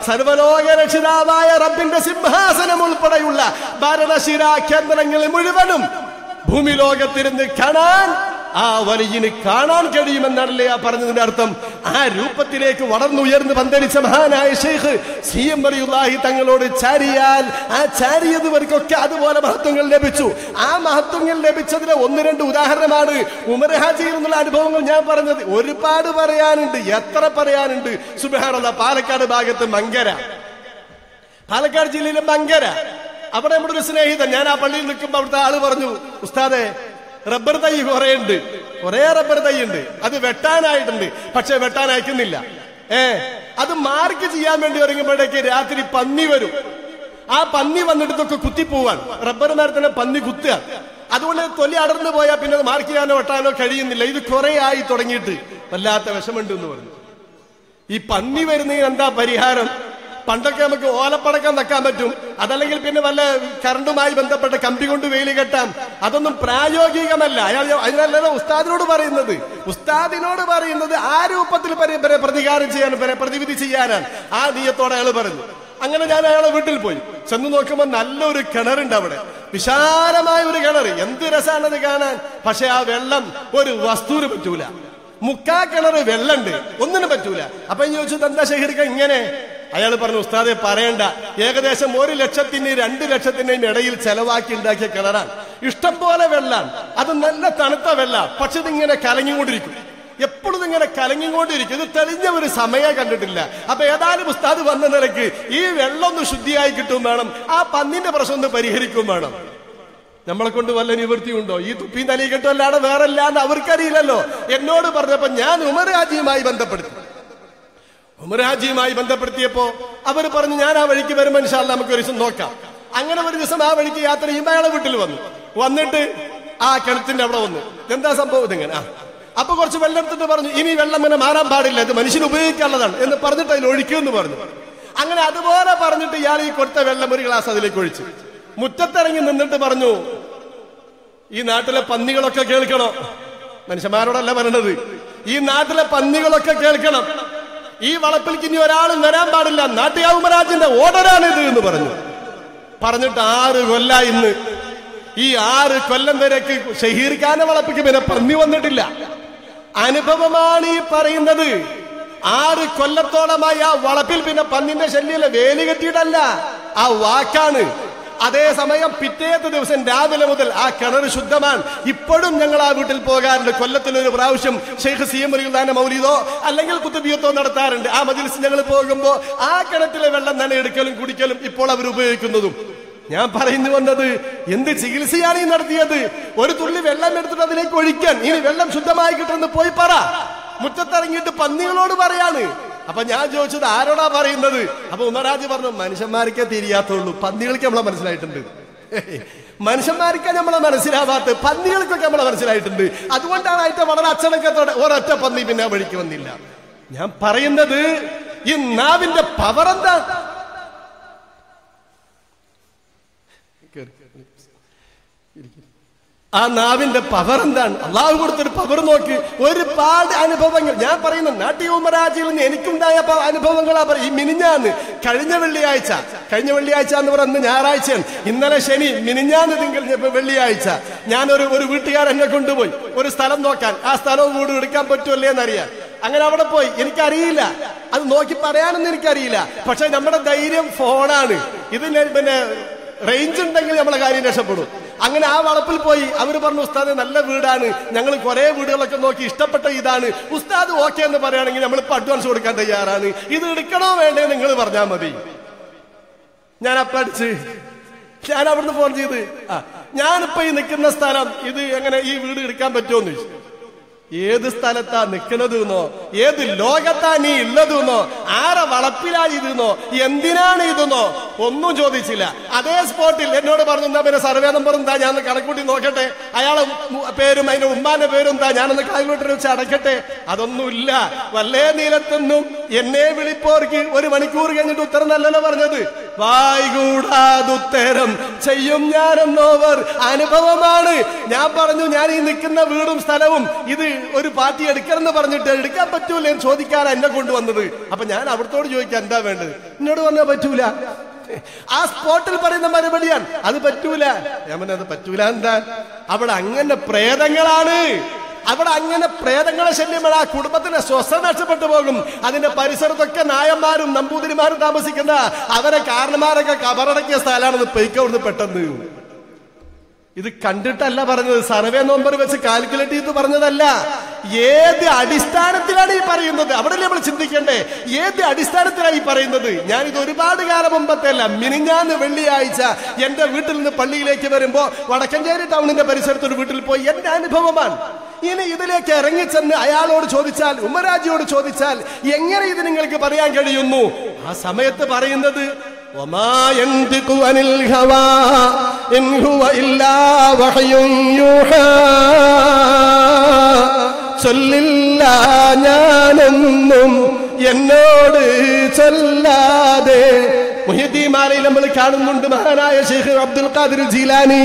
സർവലോക രക്ഷിതാവായ റബ്ബിന്റെ സിംഹാസനം ഉൾപ്പെടെയുള്ള ഭരണശിരാ കേന്ദ്രങ്ങളിൽ മുഴുവനും ഭൂമി ലോകത്തിരുന്ന് കാണാൻ ആ വലിയന് കാണാൻ കഴിയുമെന്നാണല്ലേ ആ പറഞ്ഞതിന്റെ അർത്ഥം. ആ രൂപത്തിലേക്ക് വളർന്നുയർന്ന് പന്തലിച്ച മഹാനായ ഷെയ്ഖ് സി എം വലിയുള്ളാഹി തങ്ങളോട് ചാരിയാൽ ആ ചാരിയതുവർക്കൊക്കെ അതുപോലെ മഹത്വങ്ങൾ ലഭിച്ചു. ആ മഹത്വങ്ങൾ ലഭിച്ചതിന് ഒന്ന് രണ്ട് ഉദാഹരണമാണ്. ഉമർ ഹാജിയിൽ നിന്നുള്ള അനുഭവങ്ങൾ ഞാൻ പറഞ്ഞത് ഒരുപാട് പറയാനുണ്ട്. എത്ര പറയാനുണ്ട്? സുബഹാനുള്ള പാലക്കാട് ഭാഗത്ത് മങ്കര. പാലക്കാട് ജില്ലയിലെ മങ്കര. അവിടെ നമ്മുടെ ഒരു സ്നേഹിതൻ ഞാൻ ആ പള്ളിയിൽ നിൽക്കുമ്പോൾ അവിടുത്തെ ആൾ പറഞ്ഞു ഉസ്താദെ റബ്ബർ തൈ കുറെ ഉണ്ട് കുറെ റബ്ബർ തൈ ഉണ്ട് അത് വെട്ടാനായിട്ടുണ്ട് പക്ഷെ വെട്ടാൻ അയക്കുന്നില്ല. ഏ അത് മാർക്ക് ചെയ്യാൻ വേണ്ടി ഇറങ്ങുമ്പോഴേക്ക് രാത്രി പന്നി വരും. ആ പന്നി വന്നിടത്തൊക്കെ കുത്തിപ്പോവാൻ റബ്ബർ മരത്തിനെ പന്നി കുത്തുക. അതുകൊണ്ട് തൊലി അടർന്നു പോയാൽ പിന്നെ അത് മാർക്ക് ചെയ്യാനോ വെട്ടാനോ കഴിയുന്നില്ല. ഇത് കുറെ ആയി തുടങ്ങിയിട്ട് വല്ലാത്ത വിഷമുണ്ട് എന്ന് പറഞ്ഞു. ഈ പന്നി വരുന്നതിന് എന്താ പരിഹാരം? പണ്ടൊക്കെ നമുക്ക് ഓലപ്പടക്കം വെക്കാൻ പറ്റും. അതല്ലെങ്കിൽ പിന്നെ വല്ല കറണ്ടുമായി ബന്ധപ്പെട്ട കമ്പി കൊണ്ട് വെയിൽ കെട്ടാം. അതൊന്നും പ്രായോഗികമല്ല. അയാൾ അതിനല്ലല്ലോ ഉസ്താദിനോട് പറയുന്നത്. ഉസ്താദിനോട് പറയുന്നത് ആ രൂപത്തിൽ പരി- പരി- പ്രതികാരം ചെയ്യാൻ പരി- പ്രതിവിധി ചെയ്യാനാണ്. ആ നീയത്തോടെ അയാൾ പറഞ്ഞു. അങ്ങനെ ഞാൻ അയാളെ വീട്ടിൽ പോയി. ചെന്ന് നോക്കുമ്പോൾ നല്ലൊരു കിണറുണ്ട് അവിടെ. വിശാലമായ ഒരു കിണർ എന്ത് രസാണത് കാണാൻ. പക്ഷെ ആ വെള്ളം ഒരു വസ്തുവിന് പറ്റൂല. മുക്കാ കിണറ് വെള്ളണ്ട്. ഒന്നിനും പറ്റൂല. അപ്പൊ ചോദിച്ചു തന്താ ശേഖരിക്ക ഇങ്ങനെ? അയാൾ പറഞ്ഞു ഉസ്താദെ പറയണ്ട. ഏകദേശം ഒരു ലക്ഷത്തിന്റെയും രണ്ട് ലക്ഷത്തിന്റെയും ഇടയിൽ ചെലവാക്കി ഉണ്ടാക്കിയ കിണറാണ്. ഇഷ്ടം പോലെ വെള്ളാണ്. അത് നല്ല തണുത്ത വെള്ള പക്ഷെ ഇതിങ്ങനെ കലങ്ങിക്കൊണ്ടിരിക്കും. എപ്പോഴും ഇങ്ങനെ കലങ്ങിക്കൊണ്ടിരിക്കും. ഇത് തെളിഞ്ഞ ഒരു സമയം കണ്ടിട്ടില്ല. അപ്പൊ ഏതായാലും ഉസ്താദ് വന്ന നിലയ്ക്ക് ഈ വെള്ളം ഒന്ന് ശുദ്ധിയായി കിട്ടും വേണം. ആ പന്നിന്റെ പ്രശ്നം ഒന്ന് പരിഹരിക്കും വേണം. നമ്മളെ കൊണ്ട് വല്ല നിവൃത്തിയുണ്ടോ? ഈ തുപ്പിയും തലയും കെട്ടുമല്ലാതെ വേറെ അല്ലാണ്ട് അവർക്കറിയില്ലല്ലോ. എന്നോട് പറഞ്ഞപ്പോ ഞാൻ ഉമർ ഹാജിയുമായി ബന്ധപ്പെടുത്തി. ഉമർ ഹാജിയുമായി ബന്ധപ്പെടുത്തിയപ്പോ അവർ പറഞ്ഞു ഞാൻ ആ വഴിക്ക് വരുമ്പോൾ ഇൻഷാല്ല നമുക്ക് ഒരു ദിവസം നോക്കാം. അങ്ങനെ ഒരു ദിവസം ആ വഴിക്ക് യാത്ര ചെയ്യുമ്പോൾ അയാളെ വീട്ടിൽ വന്നു. വന്നിട്ട് ആ കിണറ്റിന്റെ അവിടെ വന്നു. എന്താ സംഭവം ഇതിങ്ങനെ? അപ്പൊ കുറച്ച് വെള്ളം എടുത്തിട്ട് പറഞ്ഞു ഇനി വെള്ളം ഇങ്ങനെ മാറാൻ പാടില്ല ഇത് മനുഷ്യന് ഉപയോഗിക്കാനുള്ളതാണ് എന്ന് പറഞ്ഞിട്ട് അതിൽ ഒഴിക്കുമെന്ന് പറഞ്ഞു. അങ്ങനെ അതുപോലെ പറഞ്ഞിട്ട് ഇയാൾ ഈ കൊടുത്ത വെള്ളം ഒരു ഗ്ലാസ് അതിലേക്ക് ഒഴിച്ചു. മുറ്റത്തിറങ്ങി നിന്നിട്ട് പറഞ്ഞു ഈ നാട്ടിലെ പന്നികളൊക്കെ കേൾക്കണം? മനുഷ്യന്മാരോടല്ല പറയണത്. ഈ നാട്ടിലെ പന്നികളൊക്കെ കേൾക്കണം. ഈ വളപ്പിലേക്ക് ഇനി ഒരാളും വരാൻ പാടില്ല. നാട്ടുകാവുമരാജിന്റെ ഇത് എന്ന് പറഞ്ഞു. പറഞ്ഞിട്ട് ആറ് കൊല്ല ഇന്ന്. ഈ ആറ് കൊല്ലം വരേക്ക് ഷഹീർഖാനെ വളപ്പിക്ക് പിന്നെ പന്നി വന്നിട്ടില്ല. അനുഭവമാണ് ഈ പറയുന്നത്. ആറ് കൊല്ലത്തോളമായി ആ വളപ്പിൽ പിന്നെ പന്നിന്റെ ശല്യം വേലി കെട്ടിയിട്ടല്ല. ആ വാക്കാണ്. അതേസമയം പിറ്റേത്തെ ദിവസം രാവിലെ മുതൽ ആ കിണർ ശുദ്ധമാണ്. ഇപ്പോഴും ഞങ്ങൾ ആ വീട്ടിൽ പോകാറുണ്ട്. കൊല്ലത്തിൽ ഒരു പ്രാവശ്യം ഷെയ്ഖ് സി എം അലിയുല്ലാന്റെ മൗലിദോ അല്ലെങ്കിൽ കുത്തുബിയത്തോ നടത്താറുണ്ട്. ആ മജിൽസ് ഞങ്ങൾ പോകുമ്പോൾ ആ കിണറ്റിലെ വെള്ളം തന്നെ എടുക്കലും കുടിക്കലും ഇപ്പോൾ അവർ ഉപയോഗിക്കുന്നതും. ഞാൻ പറയുന്നു വന്നത് എന്ത് ചികിത്സയാണ് ഈ നടത്തിയത്? ഒരു തുള്ളി വെള്ളം എടുത്തിട്ട് അതിലേക്ക് ഒഴിക്കാൻ. ഇനി വെള്ളം ശുദ്ധമായി കിട്ടുമെന്ന് പോയി പറ. മുറ്റത്തിറങ്ങിയിട്ട് പന്നികളോട് പറയാണ്. അപ്പൊ ഞാൻ ചോദിച്ചത് ആരോടാ പറയുന്നത്? അപ്പൊ ഉമറാജ് പറഞ്ഞു മനുഷ്യന്മാർക്കേ തിരിയാത്തുള്ളൂ. പന്നികൾക്ക് നമ്മളെ മനസ്സിലായിട്ടുണ്ട്. മനുഷ്യന്മാർക്ക് നമ്മളെ മനസ്സിലാവാത്ത പന്നികൾക്കൊക്കെ നമ്മളെ മനസ്സിലായിട്ടുണ്ട്. അതുകൊണ്ടാണ് അതിന്റെ വളരെ അച്ചടക്കത്തോടെ ഒരൊറ്റ പന്നി പിന്നെ വഴിക്ക് വന്നില്ല. ഞാൻ പറയുന്നത് ഈ നാവിന്റെ പവർ എന്താ? ആ നാവിന്റെ പവർ എന്താണ്? അള്ളാഹു കൊടുത്തൊരു പവർ നോക്ക്. ഒരുപാട് അനുഭവങ്ങൾ. ഞാൻ പറയുന്ന നാട്ടി ഉമരാജിയിൽ നിന്ന് എനിക്കുണ്ടായ അനുഭവങ്ങളാ പറയും ഈ മിനിഞ്ഞാന്ന്. കഴിഞ്ഞ വെള്ളിയാഴ്ച. കഴിഞ്ഞ വെള്ളിയാഴ്ച എന്ന് പറയുന്നത് ഞായറാഴ്ചയാണ്. ഇന്നലെ ശനി മിനിഞ്ഞാന്ന് തിങ്കൾ വെള്ളിയാഴ്ച. ഞാനൊരു ഒരു വീട്ടുകാരൻ എന്നെ കൊണ്ടുപോയി. ഒരു സ്ഥലം നോക്കാൻ. ആ സ്ഥലവും കൂടെ എടുക്കാൻ പറ്റുമല്ലേ എന്നറിയാൻ. അങ്ങനെ അവിടെ പോയി. എനിക്കറിയില്ല. അത് നോക്കി പറയാനൊന്നും എനിക്കറിയില്ല. പക്ഷെ നമ്മുടെ ധൈര്യം ഫോണാണ് ഇതിന് പിന്നെ റേഞ്ച് ഉണ്ടെങ്കിൽ നമ്മളെ കാര്യം രക്ഷപ്പെടും. അങ്ങനെ ആ വളപ്പിൽ പോയി അവർ പറഞ്ഞു ഉസ്താദ് നല്ല വീടാണ്. ഞങ്ങൾ കുറേ വീടുകളൊക്കെ നോക്കി ഇഷ്ടപ്പെട്ട ഇതാണ്. ഉസ്താദ് ഓക്കെ എന്ന് പറയുകയാണെങ്കിൽ നമ്മൾ ഇപ്പൊ അഡ്വാൻസ് കൊടുക്കാൻ തയ്യാറാണ്. ഇത് എടുക്കണോ വേണ്ടേ നിങ്ങൾ പറഞ്ഞാൽ മതി. ഞാൻ അപ്പ അടിച്ച് ഞാൻ അവിടുന്ന് ഫോൺ ചെയ്ത് ആ ഞാനിപ്പോ ഈ നിൽക്കുന്ന സ്ഥലം ഇത് എങ്ങനെ ഈ വീട് എടുക്കാൻ പറ്റുമോ എന്ന് ചോദിച്ചു. ഏത് സ്ഥലത്താ നിൽക്കുന്നത് എന്നോ ഏത് ലോകത്താ നീ ഉള്ളതെന്നോ ആരെ വളപ്പിലായി ഇതെന്നോ എന്തിനാണ് ഇതെന്നോ ഒന്നും ചോദിച്ചില്ല. അതേ സ്പോട്ടിൽ എന്നോട് പറഞ്ഞു എന്താ പിന്നെ സർവേ നമ്പർ എന്താ? ഞാൻ കണക്കൂട്ടി നോക്കട്ടെ. അയാളെ പേരും അതിന്റെ ഉമ്മാന്റെ പേരും എന്താ? ഞാനൊന്ന് കാൽക്കുലേറ്റർ വെച്ച് അടക്കട്ടെ. അതൊന്നുമില്ല. വല്ലേ നീലത്തൊന്നും എന്നെ വിളിപ്പോർക്ക് ഒരു മണിക്കൂർ കഴിഞ്ഞിട്ട് ഉത്തരം നല്ലല്ലോ പറഞ്ഞത്. വായികൂടാതുത്തരം ചെയ്യും ഞാനെന്നോവർ അനുഭവമാണ്. ഞാൻ പറഞ്ഞു ഞാൻ ഈ നിൽക്കുന്ന വീടും സ്ഥലവും ഇത് ഒരു പാർട്ടി എടുക്കണമെന്ന് പറഞ്ഞിട്ട് എടുക്കാൻ പറ്റൂല എന്ന് ചോദിക്കാനാ എന്നെ കൊണ്ടുവന്നത്. അപ്പൊ ഞാൻ അവിടത്തോട് ചോദിക്കാൻ എന്താ വേണ്ടത്? എന്നോട് പറഞ്ഞാൽ പറ്റൂല. ആ സ്പോട്ടിൽ പറയുന്ന മറുപടിയാണ്. അത് പറ്റൂല. ഞാൻ അത് പറ്റൂല എന്താ? അവിടെ അങ്ങനെ പ്രേതങ്ങളാണ്. അവിടെ അങ്ങനെ പ്രേതങ്ങളെ ശല്യമാണ്. ആ കുടുംബത്തിന് സ്വസ്ഥ നഷ്ടപ്പെട്ടു പോകും. അതിന്റെ പരിസരത്തൊക്കെ നായന്മാരും നമ്പൂതിരിമാരും താമസിക്കുന്ന അവരെ കാരണമാരൊക്കെ കബറടക്കിയ സ്ഥലമാണെന്ന് പെയ്ക്കവിടുന്ന് പെട്ടെന്ന്. ഇത് കണ്ടിട്ടല്ല പറഞ്ഞത്. സർവേ നമ്പർ വെച്ച് കാൽക്കുലേറ്റ് ചെയ്ത് പറഞ്ഞതല്ല. ഏത് അടിസ്ഥാനത്തിലാണ് ഈ പറയുന്നത്? അവിടെ നമ്മൾ ചിന്തിക്കണ്ടേ? ഏത് അടിസ്ഥാനത്തിലാണ് ഈ പറയുന്നത്? ഞാൻ ഇത് ഒരുപാട് കാലം മുമ്പത്തെ അല്ല മിനിഞ്ഞാന്ന് വെള്ളിയാഴ്ച എന്റെ വീട്ടിൽ നിന്ന് പള്ളിയിലേക്ക് വരുമ്പോ വടക്കഞ്ചേരി ടൗണിന്റെ പരിസരത്ത് ഒരു വീട്ടിൽ പോയി എന്റെ അനുഭവമാണ്. ഇനി ഇതിലേക്ക് ഇറങ്ങിച്ചെന്ന് അയാളോട് ചോദിച്ചാൽ ഉമ്മരാജിയോട് ചോദിച്ചാൽ എങ്ങനെ ഇത് നിങ്ങൾക്ക് പറയാൻ കഴിയുന്നു? ആ സമയത്ത് പറയുന്നത് ചൊല്ലില്ല ഞാനൊന്നും എന്നോട് ചൊല്ലാതെ. മുഹിദ്ദീമാലയിൽ നമ്മൾ കാണുന്നുണ്ട് മഹാനായ ഷെയ്ഖ് അബ്ദുൽ ഖാദിർ ജീലാനി.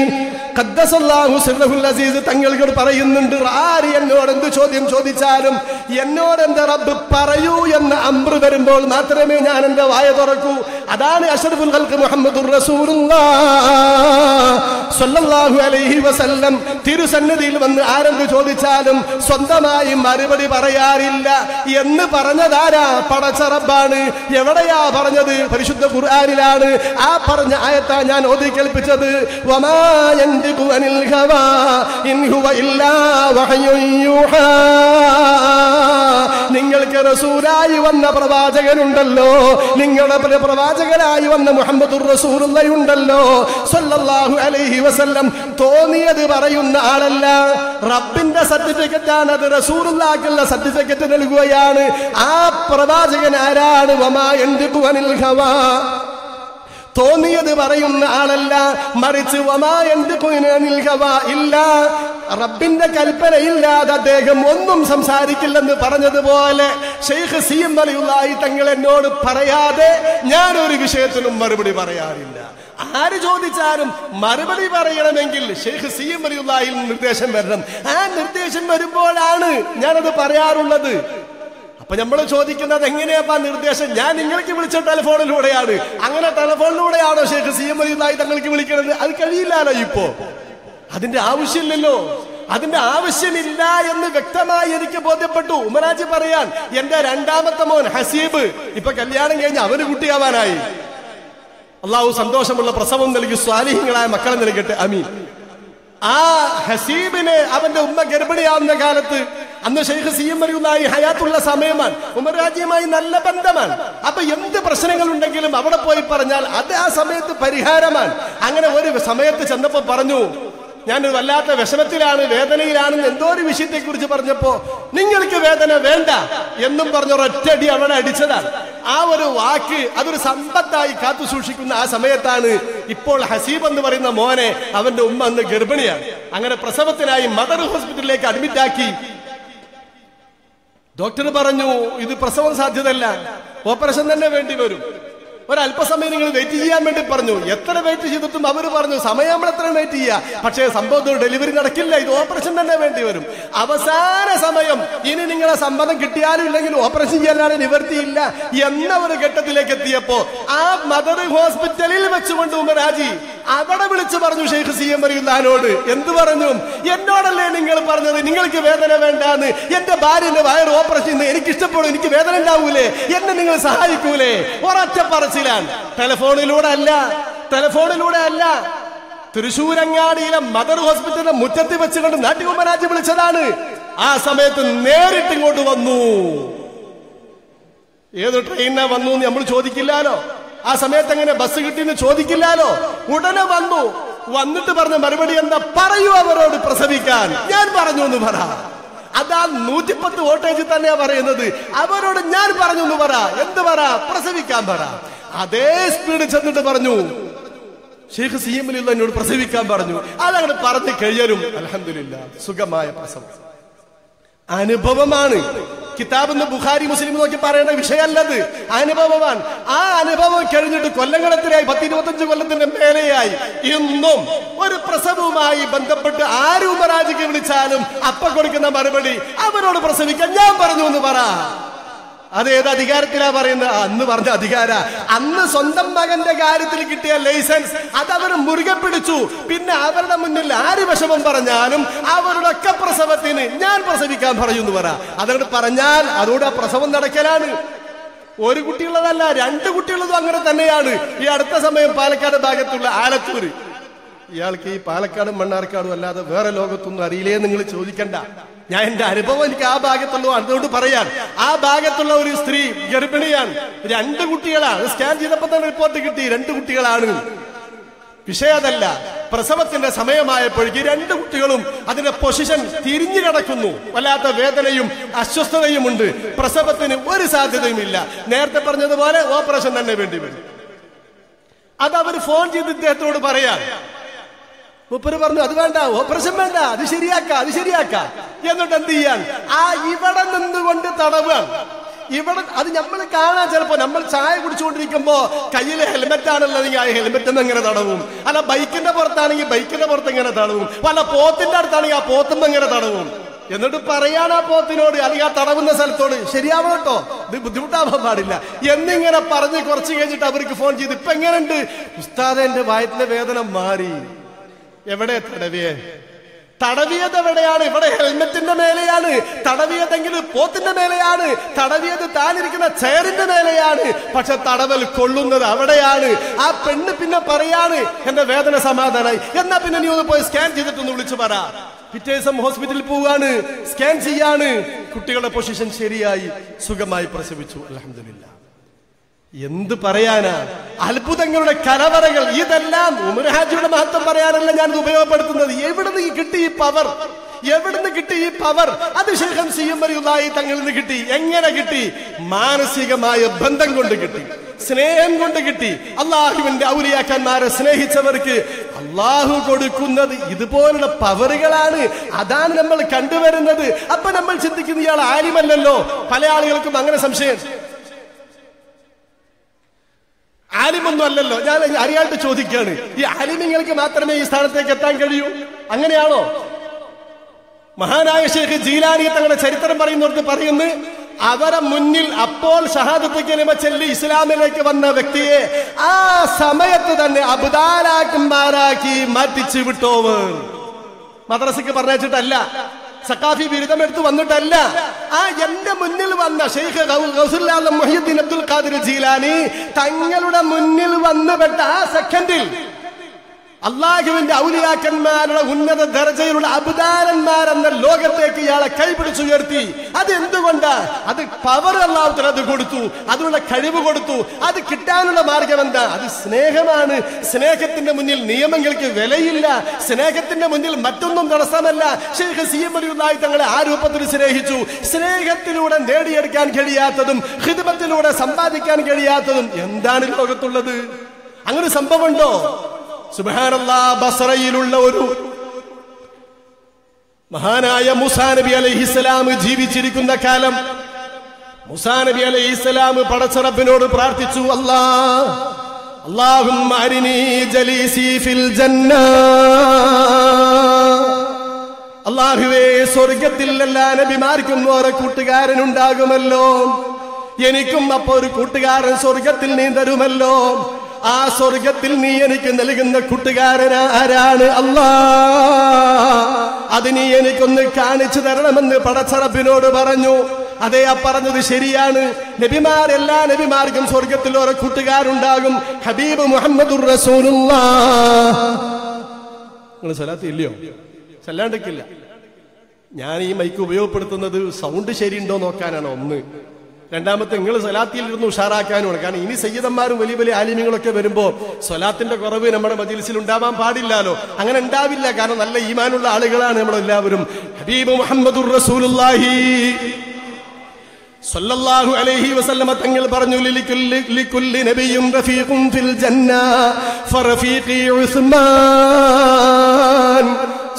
തങ്ങളോട് പറയുന്നുണ്ട് ആര് എന്നോട് എന്ത് ചോദ്യം ചോദിച്ചാലും എന്നോട് എന്റെ റബ്ബ് പറയൂ എന്ന് അമ്ര വരുമ്പോൾ മാത്രമേ ഞാൻ എന്റെ വായ തുറക്കൂ. അതാണ് അഷറഫുൽ മുഹമ്മദുർ റസൂലുള്ളാഹു അലൈഹി വസല്ലം തിരുസന്നിധിയിൽ വന്ന് ആരെന്ത് ചോദിച്ചാലും സ്വന്തമായി മറുപടി പറയാറില്ല. എന്ന് പറഞ്ഞതാരാ? പടച്ച റബ്ബാണ്. എവിടെയാ പറഞ്ഞത്? പരിശുദ്ധ ഖുർആാനിലാണ്. ആ പറഞ്ഞ ആയത്താ ഞാൻ ഓതി കേൾപ്പിച്ചത് വമാ യന്തിഖു عن الهوى ഇൻ ഹുവ ഇല്ലാ وحي يوحى നിങ്ങൾക്ക് റസൂലായി വന്ന പ്രവാചകനുണ്ടല്ലോ. നിങ്ങളുടെ പ്ര- പ്രവാചകനായി വന്ന മുഹമ്മദ് റസൂലുള്ളയുണ്ടല്ലോ. സല്ലല്ലാഹു അലൈഹി വസല്ലം തോന്നിയത് പറയുന്ന ആളല്ല. റബ്ബിന്റെ സർട്ടിഫിക്കറ്റ് ആണ് അത് റസൂലുള്ളാക്കുള്ള സർട്ടിഫിക്കറ്റ് നൽകുകയാണ്. ആ പ്രവാചകൻ ആരാണ്? വമാ യന്തിഖു അനിൽ ഹവാ തോന്നിയത് പറയുന്ന ആളല്ല. മറിച്ച് ഇല്ല. റബ്ബിന്റെ കൽപ്പനയില്ലാതെ അദ്ദേഹം ഒന്നും സംസാരിക്കില്ലെന്ന് പറഞ്ഞതുപോലെ ഷെയ്ഖ് സി എം അലിയുള്ളായി തങ്ങൾ എന്നോട് പറയാതെ ഞാൻ ഒരു വിഷയത്തിനും മറുപടി പറയാറില്ല. ആര് ചോദിച്ചാലും മറുപടി പറയണമെങ്കിൽ ഷെയ്ഖ് സി എം നിർദ്ദേശം വരണം. ആ നിർദ്ദേശം വരുമ്പോഴാണ് ഞാനത് പറയാറുള്ളത്. അപ്പൊ നമ്മൾ ചോദിക്കുന്നത് എങ്ങനെയാ നിർദ്ദേശം? ഞാൻ നിങ്ങൾക്ക് വിളിച്ച ടെലിഫോണിലൂടെയാണ്. അങ്ങനെ ടെലിഫോണിലൂടെയാണോ ശേഖർ സി എം അലിയുള്ളാഹി തങ്ങൾക്ക് വിളിക്കുന്നത് അത് കഴിയില്ലാലോ ഇപ്പോ? അതിന്റെ ആവശ്യമില്ലല്ലോ. അതിന്റെ ആവശ്യമില്ല എന്ന് വ്യക്തമായി എനിക്ക് ബോധ്യപ്പെട്ടു. ഉമരാജി പറയാൻ എന്റെ രണ്ടാമത്തെ മോൻ ഹസീബ് ഇപ്പൊ കല്യാണം കഴിഞ്ഞ് അവന് കുട്ടിയാവാനായി. അള്ളാഹു സന്തോഷമുള്ള പ്രസവം നൽകി സ്വാലിഹ്യങ്ങളായ മക്കളെ നൽകട്ടെ. അമീൻ ആ ഹസീബിന് അവന്റെ ഉമ്മ ഗർഭിണിയാവുന്ന കാലത്ത് അന്ന് ഷെയ്ഖ് സി എം അലിയുള്ളായി ഹയാത്തുള്ള സമയമാണ്. ഉമർ രാജ്യമായി നല്ല ബന്ധമാണ്. അപ്പൊ എന്ത് പ്രശ്നങ്ങൾ ഉണ്ടെങ്കിലും അവിടെ പോയി പറഞ്ഞാൽ അത് ആ സമയത്ത് പരിഹാരമാണ്. അങ്ങനെ ഒരു സമയത്ത് ചെന്നപ്പോ പറഞ്ഞു ഞാൻ ഒരു വല്ലാത്ത വിഷമത്തിലാണ് വേദനയിലാണെന്ന് എന്തോ ഒരു വിഷയത്തെ കുറിച്ച് പറഞ്ഞപ്പോ നിങ്ങൾക്ക് വേദന വേണ്ട എന്നും പറഞ്ഞ ഒരൊറ്റടി അവിടെ അടിച്ചതാണ്. ആ ഒരു വാക്ക് അതൊരു സമ്പത്തായി കാത്തു സൂക്ഷിക്കുന്ന ആ സമയത്താണ് ഇപ്പോൾ ഹസീബ് എന്ന് പറയുന്ന മോനെ അവന്റെ ഉമ്മ അന്ന് ഗർഭിണിയാണ്. അങ്ങനെ പ്രസവത്തിനായി മദർ ഹോസ്പിറ്റലിലേക്ക് അഡ്മിറ്റ് ആക്കി ഡോക്ടർ പറഞ്ഞു ഇത് പ്രസവം സാധ്യതയല്ല ഓപ്പറേഷൻ തന്നെ വേണ്ടി വരും. ഒരല്പസമയം നിങ്ങൾ വെയിറ്റ് ചെയ്യാൻ വേണ്ടി പറഞ്ഞു. എത്ര വെയിറ്റ് ചെയ്തിട്ടും അവർ പറഞ്ഞു സമയം നമ്മൾ എത്ര വെയിറ്റ് ചെയ്യുക പക്ഷേ സംഭവം ഡെലിവറി നടക്കില്ല. ഇത് ഓപ്പറേഷൻ തന്നെ വേണ്ടി വരും. അവസാന സമയം ഇനി നിങ്ങളെ സമ്മതം കിട്ടിയാലും ഇല്ലെങ്കിൽ ഓപ്പറേഷൻ ചെയ്യാനാണ് നിവർത്തിയില്ല എന്ന ഒരു ഘട്ടത്തിലേക്ക് എത്തിയപ്പോ ആ മദർ ഹോസ്പിറ്റലിൽ വെച്ചുകൊണ്ട് ഉമരാജി അവിടെ വിളിച്ചു പറഞ്ഞു ഷെയ്ഖ് സി എം അറിയുന്നാനോട് എന്ത് പറഞ്ഞു? എന്നോടല്ലേ നിങ്ങൾ പറഞ്ഞത്? നിങ്ങൾക്ക് വേദന വേണ്ടാന്ന്. എന്റെ ഭാര്യന്റെ വയർ ഓപ്പറേഷൻ എനിക്ക് ഇഷ്ടപ്പെടും എനിക്ക് വേദന ഉണ്ടാവൂലേ. എന്നെ നിങ്ങൾ സഹായിക്കൂലേ? ഒരൊറ്റ പറച്ചിലാണ് ടെലിഫോണിലൂടെ അല്ല ടെലിഫോണിലൂടെ അല്ല തൃശൂരങ്ങാടിയിലെ മദർ ഹോസ്പിറ്റലിന്റെ മുറ്റത്ത് വെച്ചുകൊണ്ട് നാട്ടുകുമ്പരാജ് വിളിച്ചതാണ്. ആ സമയത്ത് നേരിട്ട് ഇങ്ങോട്ട് വന്നു. ഏത് ട്രെയിനാ വന്നു എന്ന് നമ്മൾ ചോദിക്കില്ലാലോ? ആ സമയത്ത് എങ്ങനെ ബസ് കിട്ടി എന്ന് ചോദിക്കില്ലാലോ? ഉടനെ വന്നു. വന്നിട്ട് പറഞ്ഞ മറുപടി എന്താ? പറയൂ അവരോട് പ്രസവിക്കാൻ. ഞാൻ പറഞ്ഞു എന്ന് പറ. അതാ നൂറ്റിപ്പത്ത് വോട്ടേജ് തന്നെയാ പറയുന്നത്. അവരോട് ഞാൻ പറഞ്ഞു എന്ന് പറ എന്ത് പറ? പ്രസവിക്കാൻ പറ. അതേ സ്പീഡ് ചെന്നിട്ട് പറഞ്ഞു. ഷെയ്ഖ് സീമലി എന്നോട് പ്രസവിക്കാൻ പറഞ്ഞു. അതങ്ങനെ പറഞ്ഞു കഴിയലും. അലഹമില്ല സുഖമായ പ്രസവം. അനുഭവമാണ്. കിതാബ് എന്ന് ബുഖാരി മുസ്ലിം നോക്കി പറയേണ്ട വിഷയമല്ലത്. അനുഭവമാണ് ആ അനുഭവം കഴിഞ്ഞിട്ട് കൊല്ലങ്ങളത്തിലായി പത്ത് ഇരുപത്തഞ്ച് കൊല്ലത്തിന്റെ മേലെയായി. ഇന്നും ഒരു പ്രസവവുമായി ബന്ധപ്പെട്ട് ആരും ഉപരാജിക്ക് വിളിച്ചാലും അപ്പ കൊടുക്കുന്ന മറുപടി അവരോട് പ്രസവിക്കാൻ ഞാൻ പറഞ്ഞു എന്ന് പറ. അത് ഏത് അധികാരത്തിലാ പറയുന്നത്? അന്ന് പറഞ്ഞ അധികാര. അന്ന് സ്വന്തം മകന്റെ കാര്യത്തിൽ കിട്ടിയ ലൈസൻസ് അത് അവർ മുറുകെ പിടിച്ചു. പിന്നെ അവരുടെ മുന്നിൽ ആര് വിഷമം പറഞ്ഞാലും അവരുടെ ഒക്കെ പ്രസവത്തിന് ഞാൻ പ്രസവിക്കാൻ പറയൂ എന്ന് പറ. അതോട് പറഞ്ഞാൽ അതോടെ ആ പ്രസവം നടക്കലാണ്. ഒരു കുട്ടിയുള്ളതല്ല രണ്ട് കുട്ടിയുള്ളതും അങ്ങനെ തന്നെയാണ്. ഈ അടുത്ത സമയം പാലക്കാട് ഭാഗത്തുള്ള ആലത്തൂര്. ഇയാൾക്ക് ഈ പാലക്കാടും മണ്ണാർക്കാടും അല്ലാതെ വേറെ ലോകത്തൊന്നും അറിയില്ലേ നിങ്ങൾ ചോദിക്കണ്ട. ഞാൻ എന്റെ അനുഭവം എനിക്ക് ആ ഭാഗത്തുള്ളൂ അതുകൊണ്ട് പറയാൻ. ആ ഭാഗത്തുള്ള ഒരു സ്ത്രീ ഗർഭിണിയാണ്. രണ്ട് കുട്ടികളാണ്. സ്കാൻ ചെയ്തപ്പോ തന്നെ റിപ്പോർട്ട് കിട്ടി. രണ്ട് കുട്ടികളാണ്. വിഷയം അതല്ല. പ്രസവത്തിന്റെ സമയമായപ്പോഴേക്ക് രണ്ട് കുട്ടികളും അതിന്റെ പൊസിഷൻ തിരിഞ്ഞു കിടക്കുന്നു. വല്ലാത്ത വേദനയും അസ്വസ്ഥതയും ഉണ്ട്. പ്രസവത്തിന് ഒരു സാധ്യതയും ഇല്ല. നേരത്തെ പറഞ്ഞതുപോലെ ഓപ്പറേഷൻ തന്നെ വേണ്ടി വരും. അത് അവർ ഫോൺ ചെയ്ത് ഇദ്ദേഹത്തോട് പറയാം മുപ്പര് പറഞ്ഞു അത് വേണ്ട ഓപ്പറേഷൻ വേണ്ട അത് ശരിയാക്ക അത് ശരിയാക്ക. എന്നിട്ട് എന്ത് ചെയ്യാൻ? ആ ഇവിടെ നിന്നുകൊണ്ട് തടവാൻ ഇവിടെ അത് നമ്മൾ കാണാൻ ചിലപ്പോ നമ്മൾ ചായ കുടിച്ചുകൊണ്ടിരിക്കുമ്പോ കയ്യിൽ ഹെൽമെറ്റ് ആണുള്ളതെങ്കിൽ ആ ഹെൽമെറ്റ് എങ്ങനെ തടവും? അല്ല ബൈക്കിന്റെ പുറത്താണെങ്കിൽ ബൈക്കിന്റെ പുറത്ത് എങ്ങനെ തടവും? അല്ല പോത്തിന്റെ അടുത്താണെങ്കിൽ ആ പോത്തും എങ്ങനെ തടവും? എന്നിട്ട് പറയാണ് ആ പോത്തിനോട് അല്ലെങ്കിൽ ആ തടവുന്ന സ്ഥലത്തോട് ശരിയാവണം കേട്ടോ ഇത് ബുദ്ധിമുട്ടാവാൻ പാടില്ല. എന്നിങ്ങനെ പറഞ്ഞ് കുറച്ച് കഴിഞ്ഞിട്ട് അവർക്ക് ഫോൺ ചെയ്ത് ഇപ്പൊ എങ്ങനെയുണ്ട്? ഉസ്താദ് എന്റെ വയറ്റിലെ വേദന മാറി. എവിടെ തടവിയെ? തടവിയത് എവിടെയാണ്? ഇവിടെ ഹെൽമെറ്റിന്റെ മേലെയാണ്. തടവിയതെങ്കിൽ പോത്തിന്റെ മേലെയാണ്. തടവിയത് താനിരിക്കുന്ന ചെയറിന്റെ മേലെയാണ്. പക്ഷെ തടവൽ കൊള്ളുന്നത് അവിടെയാണ്. ആ പെണ്ണ് പിന്നെ പറയാണ് എന്റെ വേദന സമാധാനായി. എന്നാ പിന്നെ നീ ഒന്ന് പോയി സ്കാൻ ചെയ്തിട്ടൊന്ന് വിളിച്ചു പറ. പിറ്റേ ദിവസം ഹോസ്പിറ്റലിൽ പോവാണ് സ്കാൻ ചെയ്യാണ്. കുട്ടികളുടെ പൊസിഷൻ ശരിയായി. സുഖമായി പ്രസവിച്ചു. അലഹമില്ല എന്ത് പറയാനാ? അത്ഭുതങ്ങളുടെ കലവറകൾ. ഇതെല്ലാം ഉമർഹാജിയുടെ മഹത്വം പറയാനല്ല ഞാൻ ഉപയോഗപ്പെടുത്തുന്നത്. എവിടുന്ന് കിട്ടി ഈ പവർ എവിടുന്ന് കിട്ടി ഈ പവർ അത് ശേഖം സിയമ്മറിയുള്ളായി തങ്ങളിൽ നിന്ന് കിട്ടി. എങ്ങനെ കിട്ടി? മാനസികമായ ബന്ധം കൊണ്ട് കിട്ടി. സ്നേഹം കൊണ്ട് കിട്ടി. അള്ളാഹുവിന്റെ ഔലിയാക്കന്മാരെ സ്നേഹിച്ചവർക്ക് അള്ളാഹു കൊടുക്കുന്നത് ഇതുപോലുള്ള പവറുകളാണ്. അതാണ് നമ്മൾ കണ്ടുവരുന്നത്. അപ്പൊ നമ്മൾ ചിന്തിക്കുന്ന ഇയാൾ ആലിമല്ലല്ലോ. പല ആളുകൾക്കും അങ്ങനെ സംശയം. ആലിമൊന്നും അല്ലല്ലോ. ഞാൻ അറിയാണ്ട് ചോദിക്കുകയാണ്. ഈ ആലിമിങ്ങൾക്ക് മാത്രമേ ഈ സ്ഥാനത്തേക്ക് എത്താൻ കഴിയൂ? അങ്ങനെയാണോ? മഹാനായ ശേഖ് ജീലാനി തങ്ങളുടെ ചരിത്രം പറയുന്നിടത്ത് പറയുന്നു അവരെ മുന്നിൽ അപ്പോൾ ഷഹാദത്ത് കലിമ ചൊല്ലി ഇസ്ലാമിലേക്ക് വന്ന വ്യക്തിയെ ആ സമയത്ത് തന്നെ അബുദാലാക്കന്മാരാക്കി മാറ്റിച്ചു വിട്ടോവ്. മദ്രസക്ക് പറഞ്ഞിട്ടല്ല സക്കാഫി ബിരുദം എടുത്ത് വന്നിട്ടല്ല. ആ എന്റെ മുന്നിൽ വന്ന ഷെയ്ഖ് അബ്ദുൽ ഖാദിർ ജീലാനി തങ്ങളുടെ മുന്നിൽ വന്നുപെട്ട ആ സെക്കൻഡിൽ അള്ളാഹുവിന്റെ ഔലിയാക്കന്മാരുടെ ഉന്നത ദർജയിലുള്ള അബുദാരന്മാരെന്ന ലോകത്തേക്ക് ഇയാളെ കൈപിടിച്ചുയർത്തി. അത് എന്തുകൊണ്ട് അത് പവർ അള്ളാഹുത്തിന് അത് കൊടുത്തു. അതിനുള്ള കഴിവ് കൊടുത്തു. അത് കിട്ടാനുള്ള മാർഗം എന്താ? അത് സ്നേഹമാണ്. സ്നേഹത്തിന്റെ മുന്നിൽ നിയമങ്ങൾക്ക് വിലയില്ല. സ്നേഹത്തിന്റെ മുന്നിൽ മറ്റൊന്നും തടസ്സമല്ല. ഷെയ്ഖ് സി എം അലിയുള്ളായി തങ്ങളെ ആ രൂപത്തിൽ സ്നേഹിച്ചു. സ്നേഹത്തിലൂടെ നേടിയെടുക്കാൻ കഴിയാത്തതും ഹിതമത്തിലൂടെ സമ്പാദിക്കാൻ കഴിയാത്തതും എന്താണ് ലോകത്തുള്ളത്? അങ്ങനെ സംഭവമുണ്ടോ? സുബാനല്ലാ ബസറയിലുള്ള ഒരു മഹാനായ മുസാ നബി അലഹിസ്സലാം ജീവിച്ചിരിക്കുന്ന കാലം. മുസാ നബി അലൈഹി പടച്ചറപ്പിനോട് പ്രാർത്ഥിച്ചു അല്ലാ അള്ളാഹും അള്ളാഹുവേ സ്വർഗത്തിൽ എല്ലാ നബിമാർക്കും ഓരോ കൂട്ടുകാരനുണ്ടാകുമല്ലോ. എനിക്കും അപ്പൊ ഒരു കൂട്ടുകാരൻ സ്വർഗത്തിൽ നീ തരുമല്ലോ ആ സ്വർഗത്തിൽ നീ എനിക്ക് നൽകുന്ന കൂട്ടുകാരൻ ആരാണ്? അല്ലാ. അത് നീ എനിക്കൊന്ന് കാണിച്ചു തരണമെന്ന് പടച്ചറബിനോട് പറഞ്ഞു. അതേ ആ പറഞ്ഞത് ശരിയാണ്. നബിമാർ എല്ലാ നബിമാർക്കും സ്വർഗത്തിൽ ഓരോ കൂട്ടുകാരുണ്ടാകും. ഹബീബ് മുഹമ്മദ് ഇല്ലയോ? ചെല്ലാണ്ടിക്കില്ല ഞാൻ ഈ മൈക്ക് ഉപയോഗപ്പെടുത്തുന്നത് സൗണ്ട് ശരിയുണ്ടോ നോക്കാനാണ് ഒന്ന്. രണ്ടാമത്തെ നിങ്ങൾ സ്വലാത്തിൽ ഇരുന്ന് ഉഷാറാക്കാനുമാണ് കാരണം ഇനി സയ്യിദന്മാരും വലിയ വലിയ ആലിമ്യങ്ങളൊക്കെ വരുമ്പോൾ സ്വലാത്തിന്റെ കുറവ് നമ്മുടെ മജിൽസിൽ ഉണ്ടാവാൻ പാടില്ലല്ലോ. അങ്ങനെ ഉണ്ടാവില്ല. കാരണം നല്ല ഈമാനുള്ള ആളുകളാണ് നമ്മളെല്ലാവരും. ഹബീബ് മുഹമ്മദുർ റസൂലുള്ളാഹി. സല്ലല്ലാഹു അലൈഹി വസല്ലമ തങ്ങൾ പറഞ്ഞു ലിക്കുല്ലി നബിയും റഫീഖും ഫിൽ ജന്ന ഫറഫീഖി ഉസ്മാൻ.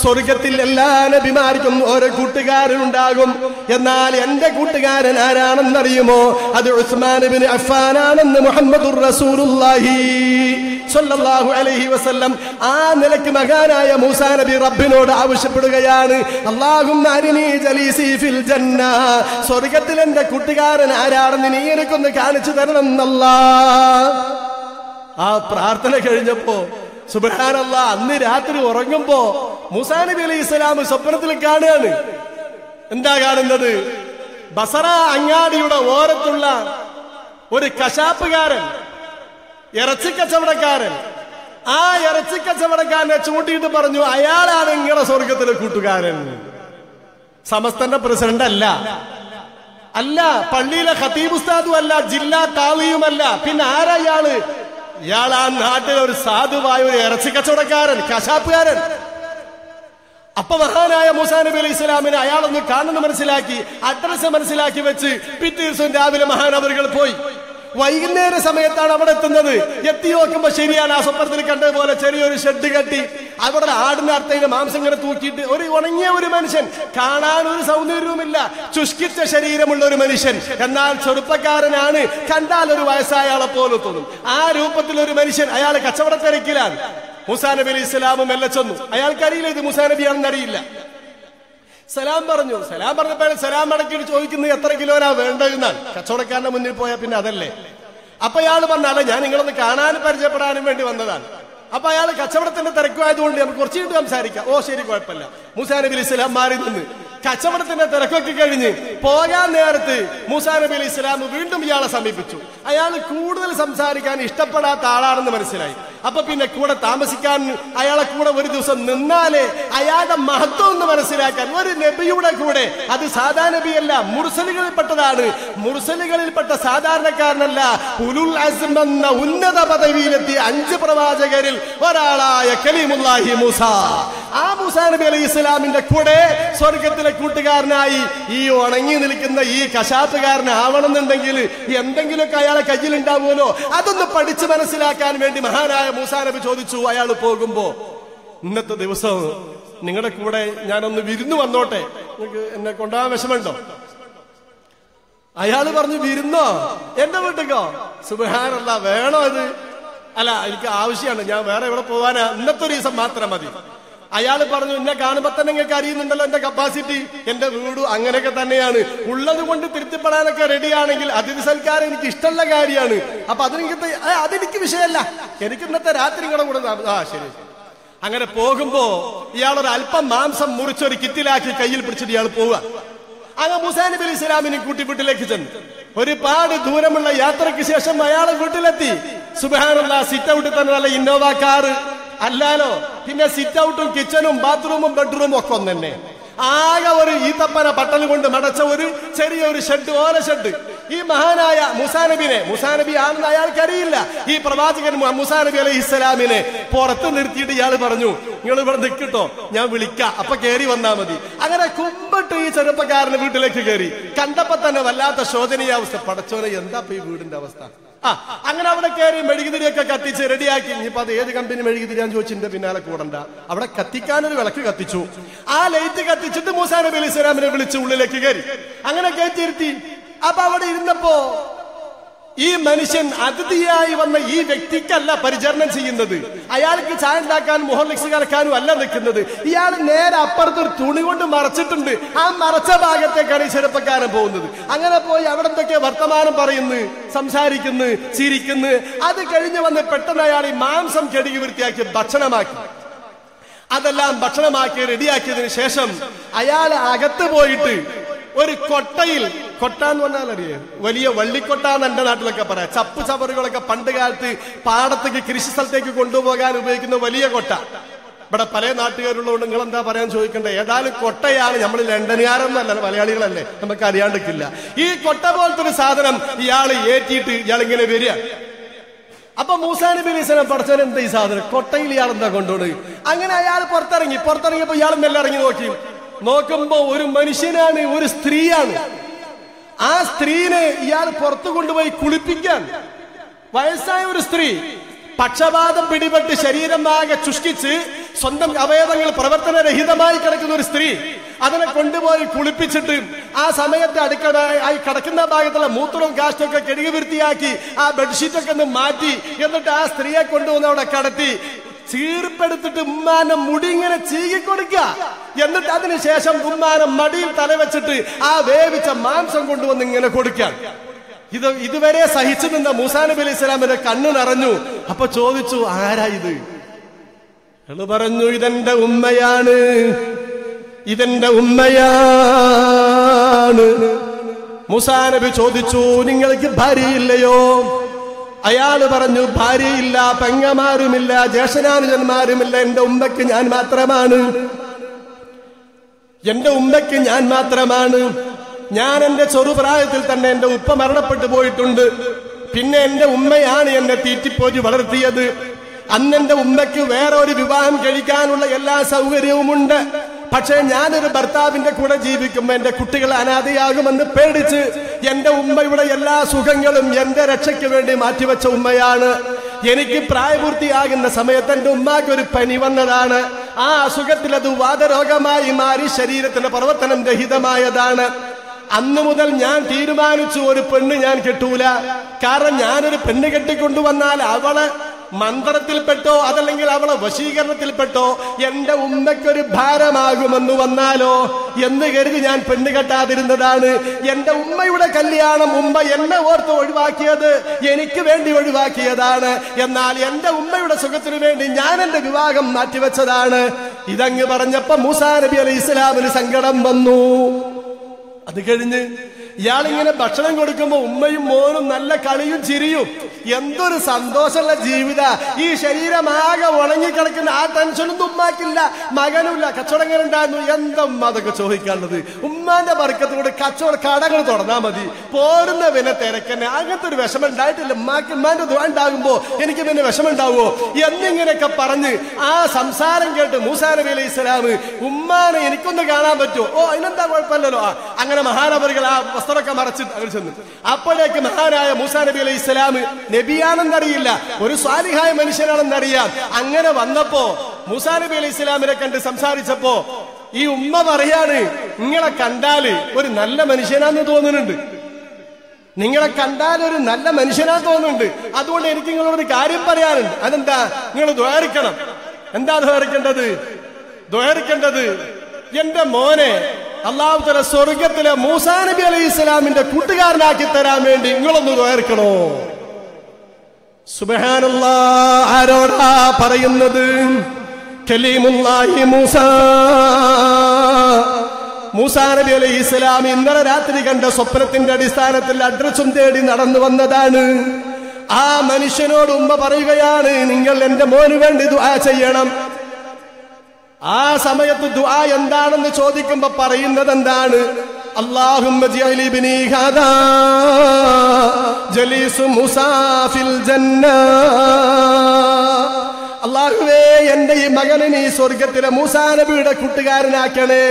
സ്വർഗത്തിൽ എല്ലാ നബിമാർക്കും ഓരോ കൂട്ടുകാരനുണ്ടാകും എന്നാൽ എന്റെ കൂട്ടുകാരൻ ആരാണെന്നറിയുമോ? അത് ഉസ്മാൻ ബിൻ അഫ്ഫാനാണെന്ന് മുഹമ്മദുർ റസൂലുള്ളാഹി സല്ലല്ലാഹു അലൈഹി വസല്ലം. ആ നിലയ്ക്ക് മഹാനായ മൂസാ നബി റബ്ബിനോട് ആവശ്യപ്പെടുകയാണ്. അല്ലാഹും അരിനി ജലീസി ഫിൽ ജന്ന. സ്വർഗത്തിൽ എന്റെ കൂട്ടുകാരൻ ആരാണെന്ന് നീ എനിക്കൊന്ന് കാണിച്ചു തരണം എന്നല്ലാ ആ പ്രാർത്ഥന കഴിഞ്ഞപ്പോ സുബഹാനല്ല അന്ന് രാത്രി ഉറങ്ങുമ്പോ മുസാ നബി അലൈഹി ഇസ്ലാം സ്വപ്നത്തിൽ കാണുകയാണ്. എന്താ കാണുന്നത്? ബസറ അങ്ങാടിയുടെ ഓരത്തുള്ള ഒരു കശാപ്പുകാരൻ ഇറച്ചി കച്ചവടക്കാരൻ. ആ ഇറച്ചി കച്ചവടക്കാരനെ ചൂണ്ടിയിട്ട് പറഞ്ഞു അയാളാണ് ഇങ്ങനെ സ്വർഗത്തിലെ കൂട്ടുകാരൻ. സമസ്തന്റെ പ്രസിഡന്റ് അല്ല. അല്ല പള്ളിയിലെ ഖത്തീബ് ഉസ്താദും അല്ല ജില്ലാ താളിയുമല്ല പിന്നെ ആരാ ഇയാൾ? ഇയാൾ ആ നാട്ടിലെ ഒരു സാധുവായ ഒരു ഇറച്ചി കച്ചവടക്കാരൻ കശാപ്പുകാരൻ. അപ്പൊ മഹാനായ മൂസാ നബി അലൈഹി ഇസ്ലാമിനെ അയാളൊന്ന് കാണുന്ന മനസ്സിലാക്കി അഡ്രസ് മനസ്സിലാക്കി വെച്ച് പിറ്റേ ദിവസം രാവിലെ മഹാനവറുകൾ പോയി. വൈകുന്നേര സമയത്താണ് അവിടെ എത്തുന്നത്. എത്തി നോക്കുമ്പോ ശരിയാണ് ആ സ്വപ്നത്തിൽ കണ്ടതുപോലെ ചെറിയൊരു ഷെഡ് കെട്ടി. അവിടെ ആടിന്റെ അർത്ഥയുടെ മാംസം ഇങ്ങനെ തൂക്കിയിട്ട് ഒരു ഉണങ്ങിയ ഒരു മനുഷ്യൻ. കാണാൻ ഒരു സൗന്ദര്യവുമില്ല. ശുഷ്കിച്ച ശരീരമുള്ള ഒരു മനുഷ്യൻ. എന്നാൽ ചെറുപ്പക്കാരനാണ്. കണ്ടാൽ ഒരു വയസ്സായ ആളെ പോലെ തോന്നും. ആ രൂപത്തിൽ ഒരു മനുഷ്യൻ അയാൾ കച്ചവടത്തിരക്കിലാണ്. മുസാ നബി അലി ഇസ്ലാമും എല്ലാം ചെന്നു. അയാൾക്കറിയില്ല ഇത് മുസാ നബിയാണെന്ന് അറിയില്ല. സലാം പറഞ്ഞു. സലാം പറഞ്ഞപ്പോൾ സലാം മടക്കിയിട്ട് ചോദിക്കുന്നത് എത്ര കിലോനാ വേണ്ടതെന്നാണ്. കച്ചവടക്കാരന്റെ മുന്നിൽ പോയാൽ പിന്നെ അതല്ലേ. അപ്പൊ അയാൾ പറഞ്ഞാലേ ഞാൻ നിങ്ങളൊന്ന് കാണാനും പരിചയപ്പെടാനും വേണ്ടി വന്നതാണ്. അപ്പൊ അയാൾ കച്ചവടത്തിന്റെ തിരക്കുമായതുകൊണ്ട് നമുക്ക് കുറച്ച് കഴിഞ്ഞിട്ട് സംസാരിക്കാം. ഓ ശരി കുഴപ്പമില്ല. മൂസാ നബി ഇസ്ലാം മാറി നിന്ന് കച്ചവടത്തിന്റെ തിരക്കൊക്കെ കഴിഞ്ഞ് പോകാൻ നേരത്ത് മൂസാ നബി അലി ഇസ്ലാം വീണ്ടും ഇയാളെ സമീപിച്ചു. അയാൾ കൂടുതൽ സംസാരിക്കാൻ ഇഷ്ടപ്പെടാത്ത ആളാണെന്ന് മനസ്സിലായി. അപ്പൊ പിന്നെ കൂടെ താമസിക്കാൻ അയാളെ കൂടെ ഒരു ദിവസം നിന്നാലേ അയാളുടെ മഹത്വം ഒന്ന് മനസ്സിലാക്കാൻ ഒരു നബിയുടെ കൂടെ. അത് സാധാ നബിയല്ല മുർസലുകളിൽപ്പെട്ടതാണ്. മുർസലുകളിൽപ്പെട്ട സാധാരണക്കാരനല്ല. അസ്ം എന്ന ഉന്നത പദവിയിലെത്തിയ അഞ്ച് പ്രവാചകരിൽ ഒരാളായ കലീമുല്ലാഹി മൂസ. ആ മൂസ നബി അലൈഹി ഇസ്ലാമിന്റെ കൂടെ സ്വർഗത്തിലെ കൂട്ടുകാരനായി ഈ ഉണങ്ങി നിൽക്കുന്ന ഈ കശാപ്പുകാരനാവണമെന്നുണ്ടെങ്കിൽ എന്തെങ്കിലുമൊക്കെ അയാളെ കയ്യിലുണ്ടാവുമല്ലോ. അതൊന്ന് പഠിച്ചു മനസ്സിലാക്കാൻ വേണ്ടി മഹാനായ മൂസാ നബി ചോദിച്ചു അയാൾ പോകുമ്പോ ഇന്നത്തെ ദിവസം നിങ്ങളുടെ കൂടെ ഞാനൊന്ന് വിരുന്ന് വന്നോട്ടെ? നിങ്ങൾക്ക് എന്നെ കൊണ്ടുപോകാൻ വിഷമുണ്ടോ അയാൾ പറഞ്ഞു വിരുന്നോ? എന്റെ വീട്ടിക്കോ? സുബഹാനല്ല വേണോ ഇത്? അല്ല എനിക്ക് ആവശ്യമാണ് ഞാൻ വേറെ എവിടെ പോവാനാ? ഇന്നത്തെ ഒരു ദിവസം മാത്രം മതി. അയാൾ പറഞ്ഞു എന്നെ കാണുമ്പോ തന്നെ നിങ്ങൾക്ക് അറിയുന്നുണ്ടല്ലോ എന്റെ കപ്പാസിറ്റി എന്റെ വീടും അങ്ങനെയൊക്കെ തന്നെയാണ്. ഉള്ളത് കൊണ്ട് തിരുത്തിപ്പെടാനൊക്കെ റെഡിയാണെങ്കിൽ അതിഥി സൽക്കാരം എനിക്ക് ഇഷ്ടമുള്ള കാര്യമാണ്. അപ്പൊ അതെനിക്ക് ത- അതെനിക്ക് വിഷയമല്ല. എനിക്ക് ഇന്നത്തെ രാത്രി കൂടെ കൂടെ ആ ശരി അങ്ങനെ പോകുമ്പോ ഇയാൾ ഒരു അല്പം മാംസം മുറിച്ചൊരു കിറ്റിലാക്കി കയ്യിൽ പിടിച്ചിട്ട് ഇയാൾ പോവുക. അങ്ങ് മുസാൻ നബി ഇസ്ലാമിനെ കൂട്ടി വീട്ടിലേക്ക് ചെന്നു. ഒരുപാട് ദൂരമുള്ള യാത്രയ്ക്ക് ശേഷം അയാൾ വീട്ടിലെത്തി. സുബാനുള്ള സിറ്റ് ഔട്ടിൽ തന്നെ നല്ല ഇന്നോവ കാറ് അല്ലാലോ പിന്നെ സിറ്റ് ഔട്ടും കിച്ചണും ബാത്റൂമും ബെഡ്റൂമും ഒക്കെ ഒന്ന് തന്നെ ആകെ ഒരു ഈത്തപ്പന പട്ടൽ കൊണ്ട് മടച്ച ഒരു ചെറിയൊരു ഷെഡ് ഓല ഷെഡ് ഈ മഹാനായ മുസാനബിനെ മുസാനബി ആണെന്ന് അയാൾക്കറിയില്ല ഈ പ്രവാചകൻ മുസാനബി മുസാ നബി അലൈഹി ഇസ്ലാമിനെ പുറത്ത് നിർത്തിയിട്ട് ഇയാൾ പറഞ്ഞു നിങ്ങൾ ഇവിടെ നിൽക്കട്ടോ ഞാൻ വിളിക്കാം അപ്പൊ കയറി വന്നാ മതി. അങ്ങനെ കുമ്പിട്ട് ഈ ചെറുപ്പക്കാരന് വീട്ടിലേക്ക് കയറി കണ്ടപ്പോ തന്നെ വല്ലാത്ത ശോചനീയാവസ്ഥ. പടച്ചോനെ എന്താ ഈ വീടിന്റെ അവസ്ഥ? അങ്ങനെ അവിടെ കയറി മെഴുകുതിരിയൊക്കെ കത്തിച്ച് റെഡിയാക്കി. ഇനിയിപ്പോ അത് ഏത് കമ്പനി മെഴുകുതിരിയാന്ന് ചോദിച്ചിന്റെ പിന്നാലെ കൂടണ്ട. അവിടെ കത്തിക്കാനൊരു വിളക്ക് കത്തിച്ചു. ആ ലൈറ്റ് കത്തിച്ചിട്ട് മൂസാ നബി അലൈഹി വിളിച്ച് ഉള്ളിലേക്ക് കയറി അങ്ങനെ കയറ്റിയിരുത്തി അപ്പൊ അവിടെ ഇരുന്നപ്പോ ഈ മനുഷ്യൻ അതിഥിയായി വന്ന ഈ വ്യക്തിക്കല്ല പരിചരണം ചെയ്യുന്നത്. അയാൾക്ക് ചായ ഉണ്ടാക്കാനും മുഹോർലിക്സ് കലക്കാനും അല്ല നിൽക്കുന്നത്. ഇയാൾ നേരെ അപ്പുറത്ത് ഒരു തുണി കൊണ്ട് മറച്ചിട്ടുണ്ട്. ആ മറച്ച ഭാഗത്തേക്കാണ് ഈ ചെറുപ്പക്കാരൻ പോകുന്നത്. അങ്ങനെ പോയി അവിടെ എന്തൊക്കെ വർത്തമാനം പറയുന്നു സംസാരിക്കുന്നു ചിരിക്കുന്നു. അത് കഴിഞ്ഞ് വന്ന് പെട്ടെന്ന് അയാൾ ഈ മാംസം കെടുകി വൃത്തിയാക്കി ഭക്ഷണമാക്കി. അതെല്ലാം ഭക്ഷണമാക്കി റെഡിയാക്കിയതിന് ശേഷം അയാൾ അകത്ത് പോയിട്ട് ഒരു കൊട്ടയിൽ കൊട്ട എന്ന് പറഞ്ഞാൽ അറിയേ? വലിയ വള്ളിക്കൊട്ട എന്ന് എന്റെ നാട്ടിലൊക്കെ പറയാം. ചപ്പ് ചവറുകളൊക്കെ പണ്ട് കാലത്ത് പാടത്തേക്ക് കൃഷി സ്ഥലത്തേക്ക് കൊണ്ടുപോകാൻ ഉപയോഗിക്കുന്ന വലിയ കൊട്ട. ഇവിടെ പല നാട്ടുകാരുള്ളതുകൊണ്ട് നിങ്ങൾ എന്താ പറയാൻ ചോദിക്കണ്ടേ? ഏതായാലും കൊട്ടയാണ് നമ്മൾ ലണ്ടനുകാരൊന്നല്ല മലയാളികളല്ലേ? നമുക്ക് അറിയാണ്ടിരിക്കില്ല. ഈ കൊട്ട പോലത്തെ ഒരു സാധനം ഇയാൾ ഏറ്റിയിട്ട് ഇയാൾ ഇങ്ങനെ വരിക. അപ്പൊ മൂസാനബി നബി അലൈഹി സ്വലാം പഠിച്ചവൻ എന്താ ഈ സാധനം? കൊട്ടയിൽ ഇയാൾ എന്താ കൊണ്ടുപോയി അങ്ങനെ അയാൾ പുറത്തിറങ്ങി പുറത്തിറങ്ങിയപ്പോ ഇയാൾ മെല്ലെ ഇറങ്ങി നോക്കി. നോക്കുമ്പോ ഒരു മനുഷ്യനാണ് ഒരു സ്ത്രീയാണ്. ആ സ്ത്രീനെ ഇയാൾ പുറത്തു കൊണ്ടുപോയി കുളിപ്പിക്കാൻ. വയസ്സായ ഒരു സ്ത്രീ പക്ഷപാതം പിടിപെട്ട് ശരീരം ആകെ ചുഷ്കിച്ച് സ്വന്തം അവയവങ്ങൾ പ്രവർത്തനരഹിതമായി കിടക്കുന്ന ഒരു സ്ത്രീ അതിനെ കൊണ്ടുപോയി കുളിപ്പിച്ചിട്ട് ആ സമയത്ത് അടുക്കളായി കിടക്കുന്ന ഭാഗത്തുള്ള മൂത്രവും കാഷ്ടൊക്കെ കെടുകി വൃത്തിയാക്കി ആ ബെഡ്ഷീറ്റൊക്കെ ഒന്ന് മാറ്റി എന്നിട്ട് ആ സ്ത്രീയെ കൊണ്ടുവന്ന് അവിടെ കടത്തി. ചീർപ്പെടുത്തിട്ട് ഉമ്മാനെ മുടി ഇങ്ങനെ ചീകി കൊടുക്കുക എന്നിട്ട് അതിനുശേഷം ഉമ്മാനെ മടിയിൽ തലവെച്ചിട്ട് ആ വേവിച്ച മാംസം കൊണ്ടുവന്ന് ഇങ്ങനെ കൊടുക്കുക. ഇത് ഇതുവരെ സഹിച്ചു നിന്ന മൂസാ നബി അലൈഹി സ്വലാമിന്റെ കണ്ണു നിറഞ്ഞു. അപ്പൊ ചോദിച്ചു ആരാ ഇത്? എന്ന് പറഞ്ഞു ഇതെന്റെ ഉമ്മയാണ്. ഇതെന്റെ ഉമ്മയാണ്. മൂസാ നബി ചോദിച്ചു നിങ്ങൾക്ക് ഭാര്യയില്ലയോ? അയാൾ പറഞ്ഞു ഭാര്യയില്ല പെങ്ങമാരുമില്ല ജ്യേഷ്ഠനാനുജന്മാരുമില്ല എന്റെ ഉമ്മയ്ക്ക് ഞാൻ മാത്രമാണ്. എന്റെ ഉമ്മയ്ക്ക് ഞാൻ മാത്രമാണ്. ഞാൻ എന്റെ ചെറുപ്രായത്തിൽ തന്നെ എന്റെ ഉപ്പ മരണപ്പെട്ടു പോയിട്ടുണ്ട്. പിന്നെ എന്റെ ഉമ്മയാണ് എന്നെ തീറ്റിപ്പോറ്റി വളർത്തിയത്. അന്നെന്റെ ഉമ്മയ്ക്ക് വേറെ ഒരു വിവാഹം കഴിക്കാനുള്ള എല്ലാ സൗകര്യവുമുണ്ട്. പക്ഷേ ഞാനൊരു ഭർത്താവിന്റെ കൂടെ ജീവിക്കുമ്പോ എന്റെ കുട്ടികൾ അനാഥയാകുമെന്ന് പേടിച്ച് എന്റെ ഉമ്മയുടെ എല്ലാ സുഖങ്ങളും എന്റെ രക്ഷയ്ക്ക് വേണ്ടി മാറ്റിവെച്ച ഉമ്മയാണ്. എനിക്ക് പ്രായപൂർത്തിയാകുന്ന സമയത്ത് എന്റെ ഉമ്മാക്ക് ഒരു പനി വന്നതാണ്. ആ അസുഖത്തിൽ അത് വാദരോഗമായി മാറി ശരീരത്തിന്റെ പ്രവർത്തനം രഹിതമായതാണ്. അന്ന് മുതൽ ഞാൻ തീരുമാനിച്ചു ഒരു പെണ്ണ് ഞാൻ കെട്ടൂല. കാരണം ഞാനൊരു പെണ്ണ് കെട്ടിക്കൊണ്ടുവന്നാൽ അവൾ മന്ത്രത്തിൽപ്പെട്ടോ അതല്ലെങ്കിൽ അവളെ വശീകരണത്തിൽപ്പെട്ടോ എന്റെ ഉമ്മയ്ക്കൊരു ഭാരമാകുമെന്ന് വന്നാലോ എന്ന് കരുതി ഞാൻ പെണ്ണ് കെട്ടാതിരുന്നതാണ്. എന്റെ ഉമ്മയുടെ കല്യാണം ഉമ്മ എന്നെ ഓർത്ത് ഒഴിവാക്കിയത് എനിക്ക് വേണ്ടി ഒഴിവാക്കിയതാണ്. എന്നാൽ എന്റെ ഉമ്മയുടെ സുഖത്തിനു വേണ്ടി ഞാൻ എന്റെ വിവാഹം മാറ്റിവെച്ചതാണ്. ഇതങ്ങ് പറഞ്ഞപ്പോ മൂസാ നബി അലൈഹി ഇസ്ലാമിന് സങ്കടം വന്നു. അത് കഴിഞ്ഞ് ഇയാളിങ്ങനെ ഭക്ഷണം കൊടുക്കുമ്പോ ഉമ്മയും മോനും നല്ല കളിയും ചിരിയും. എന്തൊരു സന്തോഷമുള്ള ജീവിത. ഈ ശരീരമാകെ ഉണങ്ങിക്കിടക്കുന്ന ആ ടെൻഷനൊന്നും ഉമ്മാക്കില്ല. മകനുമില്ല. കച്ചവടങ്ങനുണ്ടായിരുന്നു ഉണ്ടായിരുന്നു? എന്താ അതൊക്കെ ചോദിക്കാനുള്ളത്? ഉമ്മാന്റെ വർക്കത്ത് കൂടെ കച്ചവട കടകൾ തുടങ്ങാ മതി. പോരുന്ന പിന്നെ തിരക്കന്നെ. അങ്ങനത്തെ ഒരു വിഷമം ഉണ്ടായിട്ടില്ല. ഉമ്മാക്ക് ഉമ്മാന്റെ ഉണ്ടാകുമ്പോ എനിക്ക് പിന്നെ വിഷമം ഉണ്ടാവുമോ എന്നിങ്ങനെയൊക്കെ പറഞ്ഞ് ആ സംസാരം കേട്ട് മൂസാ നബി അലൈഹി സ്വലാം ഉമ്മാനെ എനിക്കൊന്ന് കാണാൻ പറ്റുമോ ഓ അതിനെന്താ കുഴപ്പമില്ലല്ലോ. അങ്ങനെ മഹാനവറുകൾ ആ വസ്ത്രമൊക്കെ മറച്ച് അവർ ചെന്നു. അപ്പോഴേക്ക് മഹാനായ മൂസാ നബി അലൈഹി ഇസ്ലാം നബിയാണെന്നറിയില്ല. ഒരു സ്വാലിഹായ മനുഷ്യനാണെന്നറിയാം. അങ്ങനെ വന്നപ്പോ മൂസാ നബി അലൈഹി ഇസ്ലാമിനെ കണ്ട് സംസാരിച്ചപ്പോ ഈ ഉമ്മ പറയാണ് നിങ്ങളെ കണ്ടാൽ ഒരു നല്ല മനുഷ്യനാന്ന് തോന്നുന്നുണ്ട്. നിങ്ങളെ കണ്ടാൽ ഒരു നല്ല മനുഷ്യനാ തോന്നുന്നുണ്ട്. അതുകൊണ്ട് എനിക്ക് നിങ്ങളോട് കാര്യം പറയാനുണ്ട്. അതെന്താ? നിങ്ങൾ ദ്വാരിക്കണം. എന്താ ദ്വാരിക്കേണ്ടത്? ദ്വാരിക്കേണ്ടത് എന്റെ മോനെ അള്ളാഹു തല സ്വർഗത്തിലെ മൂസാ നബി അലൈഹി ഇസ്ലാമിന്റെ കൂട്ടുകാരനാക്കി തരാൻ വേണ്ടി നിങ്ങളൊന്ന് ദ്വാരിക്കണോ സുബഹാനുള്ള ആരോടാ പറയുന്നത്? മൂസാ. നബി അലൈഹി ഇസ്ലാം ഇന്നലെ രാത്രി കണ്ട സ്വപ്നത്തിന്റെ അടിസ്ഥാനത്തിൽ അഡ്രസ്സും തേടി നടന്നു വന്നതാണ്. ആ മനുഷ്യനോട് ഉമ്മ പറയുകയാണ് നിങ്ങൾ എന്റെ മോന് വേണ്ടി ദുആ ചെയ്യണം. ആ സമയത്ത് ദുആ എന്താണെന്ന് ചോദിക്കുമ്പോ പറയുന്നത് എന്താണ് ജഅലി ഇബ്നി ഹാദാ ജലീസു മൂസാ ഫിൽ ജന്ന. അള്ളാഹുവേ എന്റെ ഈ മകനെ നീ സ്വർഗത്തിലെ മൂസാ നബിയുടെ കൂട്ടുകാരനാക്കണേ.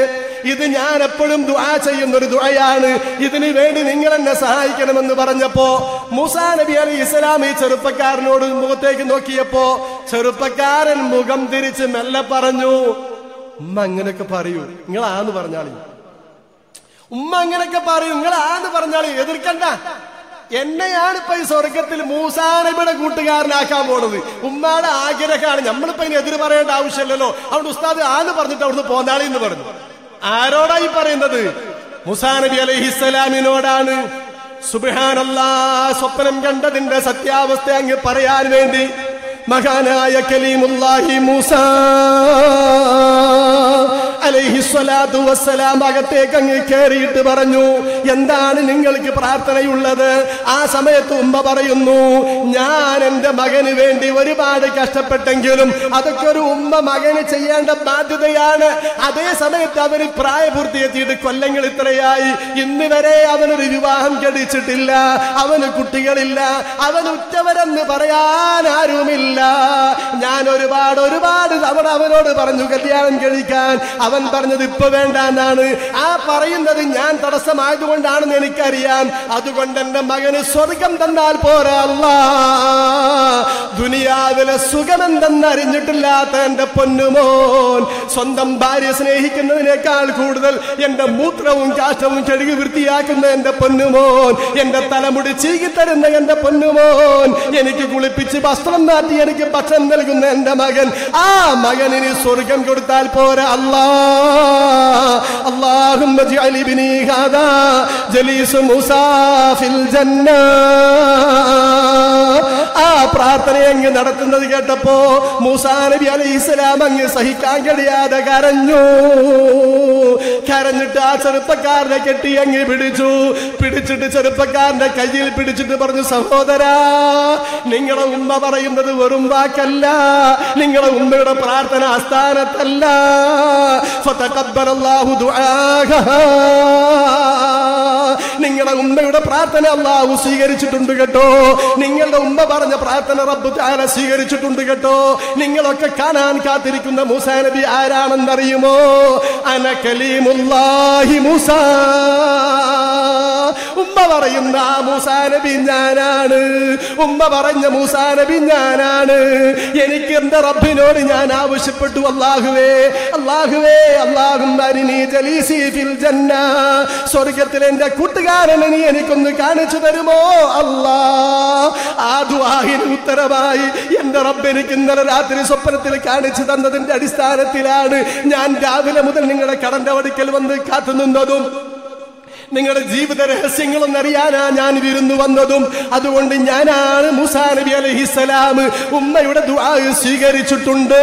ഇത് ഞാൻ എപ്പോഴും ദുആ ചെയ്യുന്ന ഒരു ദുആയാണ്. ഇതിനു വേണ്ടി നിങ്ങൾ എന്നെ സഹായിക്കണമെന്ന് പറഞ്ഞപ്പോ മൂസാ നബി അലി ഇസ്ലാം ഈ ചെറുപ്പക്കാരനോട് മുഖത്തേക്ക് നോക്കിയപ്പോ ചെറുപ്പക്കാരൻ മുഖം തിരിച്ച് മെല്ലെ പറഞ്ഞു ഉമ്മ അങ്ങനെയൊക്കെ പറയൂ. നിങ്ങൾ ആന്ന് പറഞ്ഞാളി. ഉമ്മ അങ്ങനെയൊക്കെ പറയൂ. നിങ്ങൾ ആന്ന് പറഞ്ഞാളി. എതിർക്കണ്ട. എന്നെയാണ് ഇപ്പൊ ഈ സ്വർഗത്തിൽ മൂസാനബിയുടെ കൂട്ടുകാരനാക്കാൻ പോണത്. ഉമ്മയുടെ ആഗ്രഹമാണ്. നമ്മളിപ്പോ ഇനി എതിര് പറയേണ്ട ആവശ്യമില്ലല്ലോ. അവിടെ ഉസ്താദ് ആന്ന് പറഞ്ഞിട്ട് അവിടുന്ന് പോന്നാളി എന്ന് പറഞ്ഞു. ആരോടായി പറയുന്നത്? മുസാ നബി അലഹിസ്സലാമിനോടാണ് സുബാനല്ലാ സ്വപ്നം കണ്ടതിന്റെ സത്യാവസ്ഥ അങ്ങ് പറയാൻ വേണ്ടി മഹാനായ കലീമുല്ലാഹി മൂസ അകത്തേക്ക് അങ്ങ് കയറിയിട്ട് പറഞ്ഞു എന്താണ് നിങ്ങൾക്ക് പ്രാർത്ഥനയുള്ളത്? ആ സമയത്ത് ഉമ്മ പറയുന്നു ഞാൻ എന്റെ മകന് വേണ്ടി ഒരുപാട് കഷ്ടപ്പെട്ടെങ്കിലും അതൊക്കെ ഒരു ഉമ്മ മകന് ചെയ്യേണ്ട ബാധ്യതയാണ്. അതേ സമയത്ത് അവന് പ്രായപൂർത്തി എത്തിയിട്ട് കൊല്ലങ്ങൾ ഇത്രയായി. ഇന്ന് വരെ അവനൊരു വിവാഹം കഴിച്ചിട്ടില്ല അവന് കുട്ടികളില്ല അവൻ ഉറ്റവരെന്ന് പറയാൻ ആരുമില്ല. ഞാൻ ഒരുപാട് ഒരുപാട് തവണ അവനോട് പറഞ്ഞു കല്യാണം കഴിക്കാൻ അവൻ പറഞ്ഞത് ഇപ്പൊ വേണ്ട എന്നാണ് ആ പറയുന്നത് ഞാൻ തടസ്സമായതുകൊണ്ടാണെന്ന് എനിക്കറിയാം. അതുകൊണ്ട് എന്റെ മകന് സ്വർഗം തന്നാൽ പോരല്ല ദുനിയാവിലെ സുഖമെന്തെന്ന് അറിഞ്ഞിട്ടില്ലാത്ത എന്റെ പൊന്നുമോൻ സ്വന്തം ഭാര്യ സ്നേഹിക്കുന്നതിനേക്കാൾ കൂടുതൽ എന്റെ മൂത്രവും കാഷ്ടവും ചെടികി വൃത്തിയാക്കുന്ന എന്റെ പൊന്നുമോൻ എന്റെ തലമുടി ചീകിത്തരുന്ന എന്റെ പൊന്നുമോൻ എനിക്ക് കുളിപ്പിച്ച് വസ്ത്രം മാറ്റി എനിക്ക് ഭക്ഷണം നൽകുന്ന എന്റെ മകൻ ആ മകനിന് സ്വർഗം കൊടുത്താൽ പോരാ اللهم اجعل ابني هذا جليس موسى في الجنة ആ പ്രാർത്ഥന അങ്ങ് നടത്തുന്നത് കേട്ടപ്പോ മൂസാ നബി അലൈഹി ഇസ്ലാം അങ്ങ് സഹിക്കാൻ കഴിയാതെ കരഞ്ഞു കരഞ്ഞിട്ട് ആ ചെറുപ്പക്കാരനെ കെട്ടി അങ്ങ് പിടിച്ചു പിടിച്ചിട്ട് ചെറുപ്പക്കാരന്റെ കയ്യിൽ പിടിച്ചിട്ട് പറഞ്ഞു സഹോദരാ നിങ്ങളെ ഉമ്മ പറയുന്നത് വെറും വാക്കല്ല നിങ്ങളെ ഉമ്മയുടെ പ്രാർത്ഥന ആസ്ഥാനത്തല്ല ഫതഖബ്ബലല്ലാഹു ദുആഹഹാ. നിങ്ങളുടെ ഉമ്മയുടെ പ്രാർത്ഥന അള്ളാഹു സ്വീകരിച്ചിട്ടുണ്ട് കേട്ടോ. നിങ്ങളുടെ ഉമ്മ പറഞ്ഞ പ്രാർത്ഥന റബ്ബ് താര സ്വീകരിച്ചിട്ടുണ്ട് കേട്ടോ. നിങ്ങളൊക്കെ കാണാൻ കാത്തിരിക്കുന്ന മൂസാ നബി ആരാണെന്നറിയുമോ? അന മൂസാ മൂസ. ഉമ്മ പറയുന്ന മൂസാ നബി ഞാനാണ്. ഉമ്മ പറഞ്ഞ മൂസാ നബി ഞാനാണ്. എനിക്ക് എന്റെ റബ്ബിനോട് ഞാൻ ആവശ്യപ്പെട്ടു അള്ളാഹുവേ അള്ളാഹുവേ അള്ളാഹും സ്വർഗത്തിൽ എന്റെ കൂട്ടുകാരനെ നീ എനിക്കൊന്ന് കാണിച്ചു തരുമോ? അല്ലാ. ആ ദുആഹിന് ഉത്തരമായി എന്റെ റബ്ബ് എനിക്ക് ഇന്നലെ രാത്രി സ്വപ്നത്തിൽ കാണിച്ചു തന്നതിന്റെ അടിസ്ഥാനത്തിലാണ് ഞാൻ രാവിലെ മുതൽ നിങ്ങളുടെ കടന്റെ വടിക്കൽ വന്ന് കാത്തുനിന്നതും നിങ്ങളുടെ ജീവിത രഹസ്യങ്ങളൊന്നും അറിയാനാ ഞാൻ ഇരുന്നു വന്നതും. അതുകൊണ്ട് ഞാനാണ് മുസാ നബി അലഹിസലാം ഉമ്മയുടെ സ്വീകരിച്ചിട്ടുണ്ട്.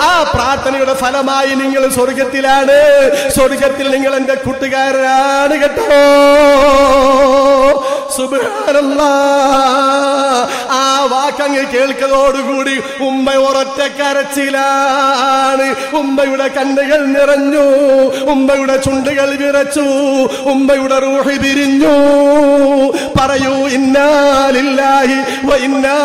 ആ പ്രാർത്ഥനയുടെ ഫലമായി നിങ്ങൾ സ്വർഗത്തിലാണ് സ്വർഗത്തിൽ നിങ്ങൾ എന്റെ കൂട്ടുകാരനാണ് കേട്ടോ. ആ വാക്കങ്ങ് കേൾക്കതോടുകൂടി ഉമ്മ ഒരൊറ്റ കരച്ചിലാണ് ഉമ്മയുടെ കണ്ണുകൾ നിറഞ്ഞു. ഉമ്മയുടെ ചുണ്ടുകൾ വിറച്ചു. ഉമ്മയുടെ റൂഹി പിരിഞ്ഞു പറയൂ ഇന്നാലില്ലാഹി വ ഇന്നാ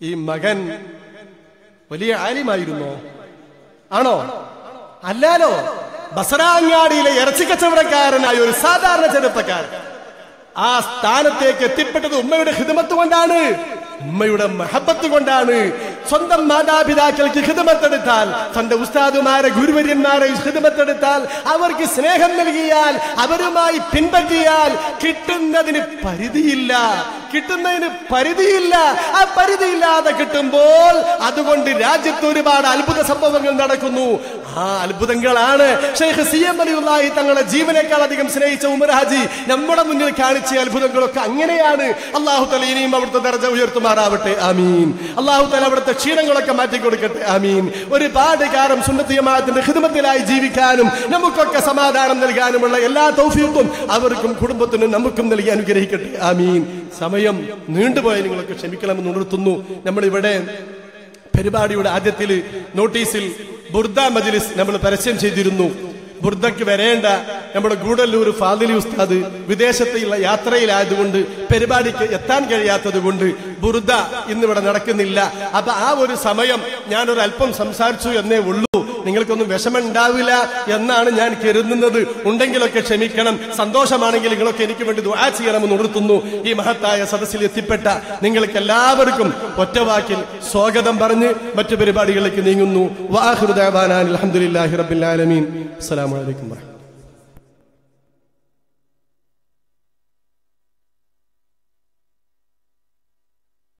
ഈ മകൻ വലിയ ആലിമായിരുന്നോ? ആണോ? അല്ലാലോ ബസറാങ്ങാടിയിലെ ഇറച്ചി കച്ചവടക്കാരനായ ഒരു സാധാരണ ചെറുപ്പക്കാരൻ. ആ സ്ഥാനത്തേക്ക് എത്തിപ്പെട്ടത് ഉമ്മയുടെ ഹിതമത്ത് കൊണ്ടാണ് ഉമ്മയുടെ മഹബത്ത് കൊണ്ടാണ് സ്വന്തം മാതാപിതാക്കൾക്ക് ഹിതമത്തെടുത്താൽ സ്വന്തം ഉസ്താദുമാരെ ഗുരുവര്യന്മാരെ ഹിതമത്തെടുത്താൽ അവർക്ക് സ്നേഹം നൽകിയാൽ അവരുമായി പിൻപറ്റിയാൽ കിട്ടുന്നതിന് പരിധിയില്ല. കിട്ടുന്നതിന് പരിധിയില്ല. ആ പരിധിയില്ലാതെ കിട്ടുമ്പോൾ അതുകൊണ്ട് രാജ്യത്ത് ഒരുപാട് അത്ഭുത സംഭവങ്ങൾ നടക്കുന്നു. ആ അത്ഭുതങ്ങളാണ്. ഷെയ്ഖ് സി എം അലിയുള്ളാഹി തങ്ങളെ ജീവനേക്കാൾ അധികം സ്നേഹിച്ച ഉമർഹാജി നമ്മുടെ മുന്നിൽ കാണിച്ച അത്ഭുതങ്ങളൊക്കെ അങ്ങനെയാണ്. അള്ളാഹു തല ഇനിയും അവിടുത്തെ ദർജ ഉയർത്തുമാറാവട്ടെ. ആമീൻ. അള്ളാഹു തല അവിടുത്തെ ക്ഷീണങ്ങളൊക്കെ മാറ്റി കൊടുക്കട്ടെ ആമീൻ. ഒരുപാട് കാലം സുന്നത്തിയമാത്തിന്റെ ഹിതമത്തിലായി ജീവിക്കാനും നമുക്കൊക്കെ സമാധാനം നൽകാനുമുള്ള എല്ലാ തൗഫീഖും അവർക്കും കുടുംബത്തിനും നമുക്കും നൽകി അനുഗ്രഹിക്കട്ടെ. ആമീൻ. സമയം നീണ്ടുപോയ നിങ്ങളൊക്കെ ക്ഷമിക്കണമെന്ന് ഉണർത്തുന്നു. നമ്മളിവിടെ പരിപാടിയുടെ ആദ്യത്തിൽ നോട്ടീസിൽ ബുർദ മജ്ലിസ് നമ്മൾ പരസ്യം ചെയ്തിരുന്നു. ബുർദക്ക് വരേണ്ട നമ്മുടെ ഗൂഡല്ലൂർ ഫാദിലി ഉസ്താദ് വിദേശത്തുള്ള യാത്രയിലായതുകൊണ്ട് പരിപാടിക്ക് എത്താൻ കഴിയാത്തത് കൊണ്ട് ബുർദ ഇന്നിവിടെ നടക്കുന്നില്ല. അപ്പൊ ആ ഒരു സമയം ഞാൻ ഒരു അല്പം സംസാരിച്ചു എന്നേ ഉള്ളൂ. നിങ്ങൾക്കൊന്നും വിഷമം ഉണ്ടാവില്ല എന്നാണ് ഞാൻ കരുതുന്നത്. ഉണ്ടെങ്കിലൊക്കെ ക്ഷമിക്കണം. സന്തോഷമാണെങ്കിൽ നിങ്ങളൊക്കെ എനിക്ക് വേണ്ടി ദുആ ചെയ്യണമെന്ന് ഉണർത്തുന്നു ഈ മഹത്തായ സദസ്സിൽ എത്തിപ്പെട്ട നിങ്ങൾക്ക് എല്ലാവർക്കും ഒറ്റവാക്കിൽ സ്വാഗതം പറഞ്ഞ് മറ്റു പരിപാടികളിലേക്ക് നീങ്ങുന്നു. വാഹൃദാൻ അലഹമുല്ലാഹി റബ്ബിൽ ആലമീൻ. അസ്സലാമു അലൈക്കും വറഹ്മത്തുള്ളാഹി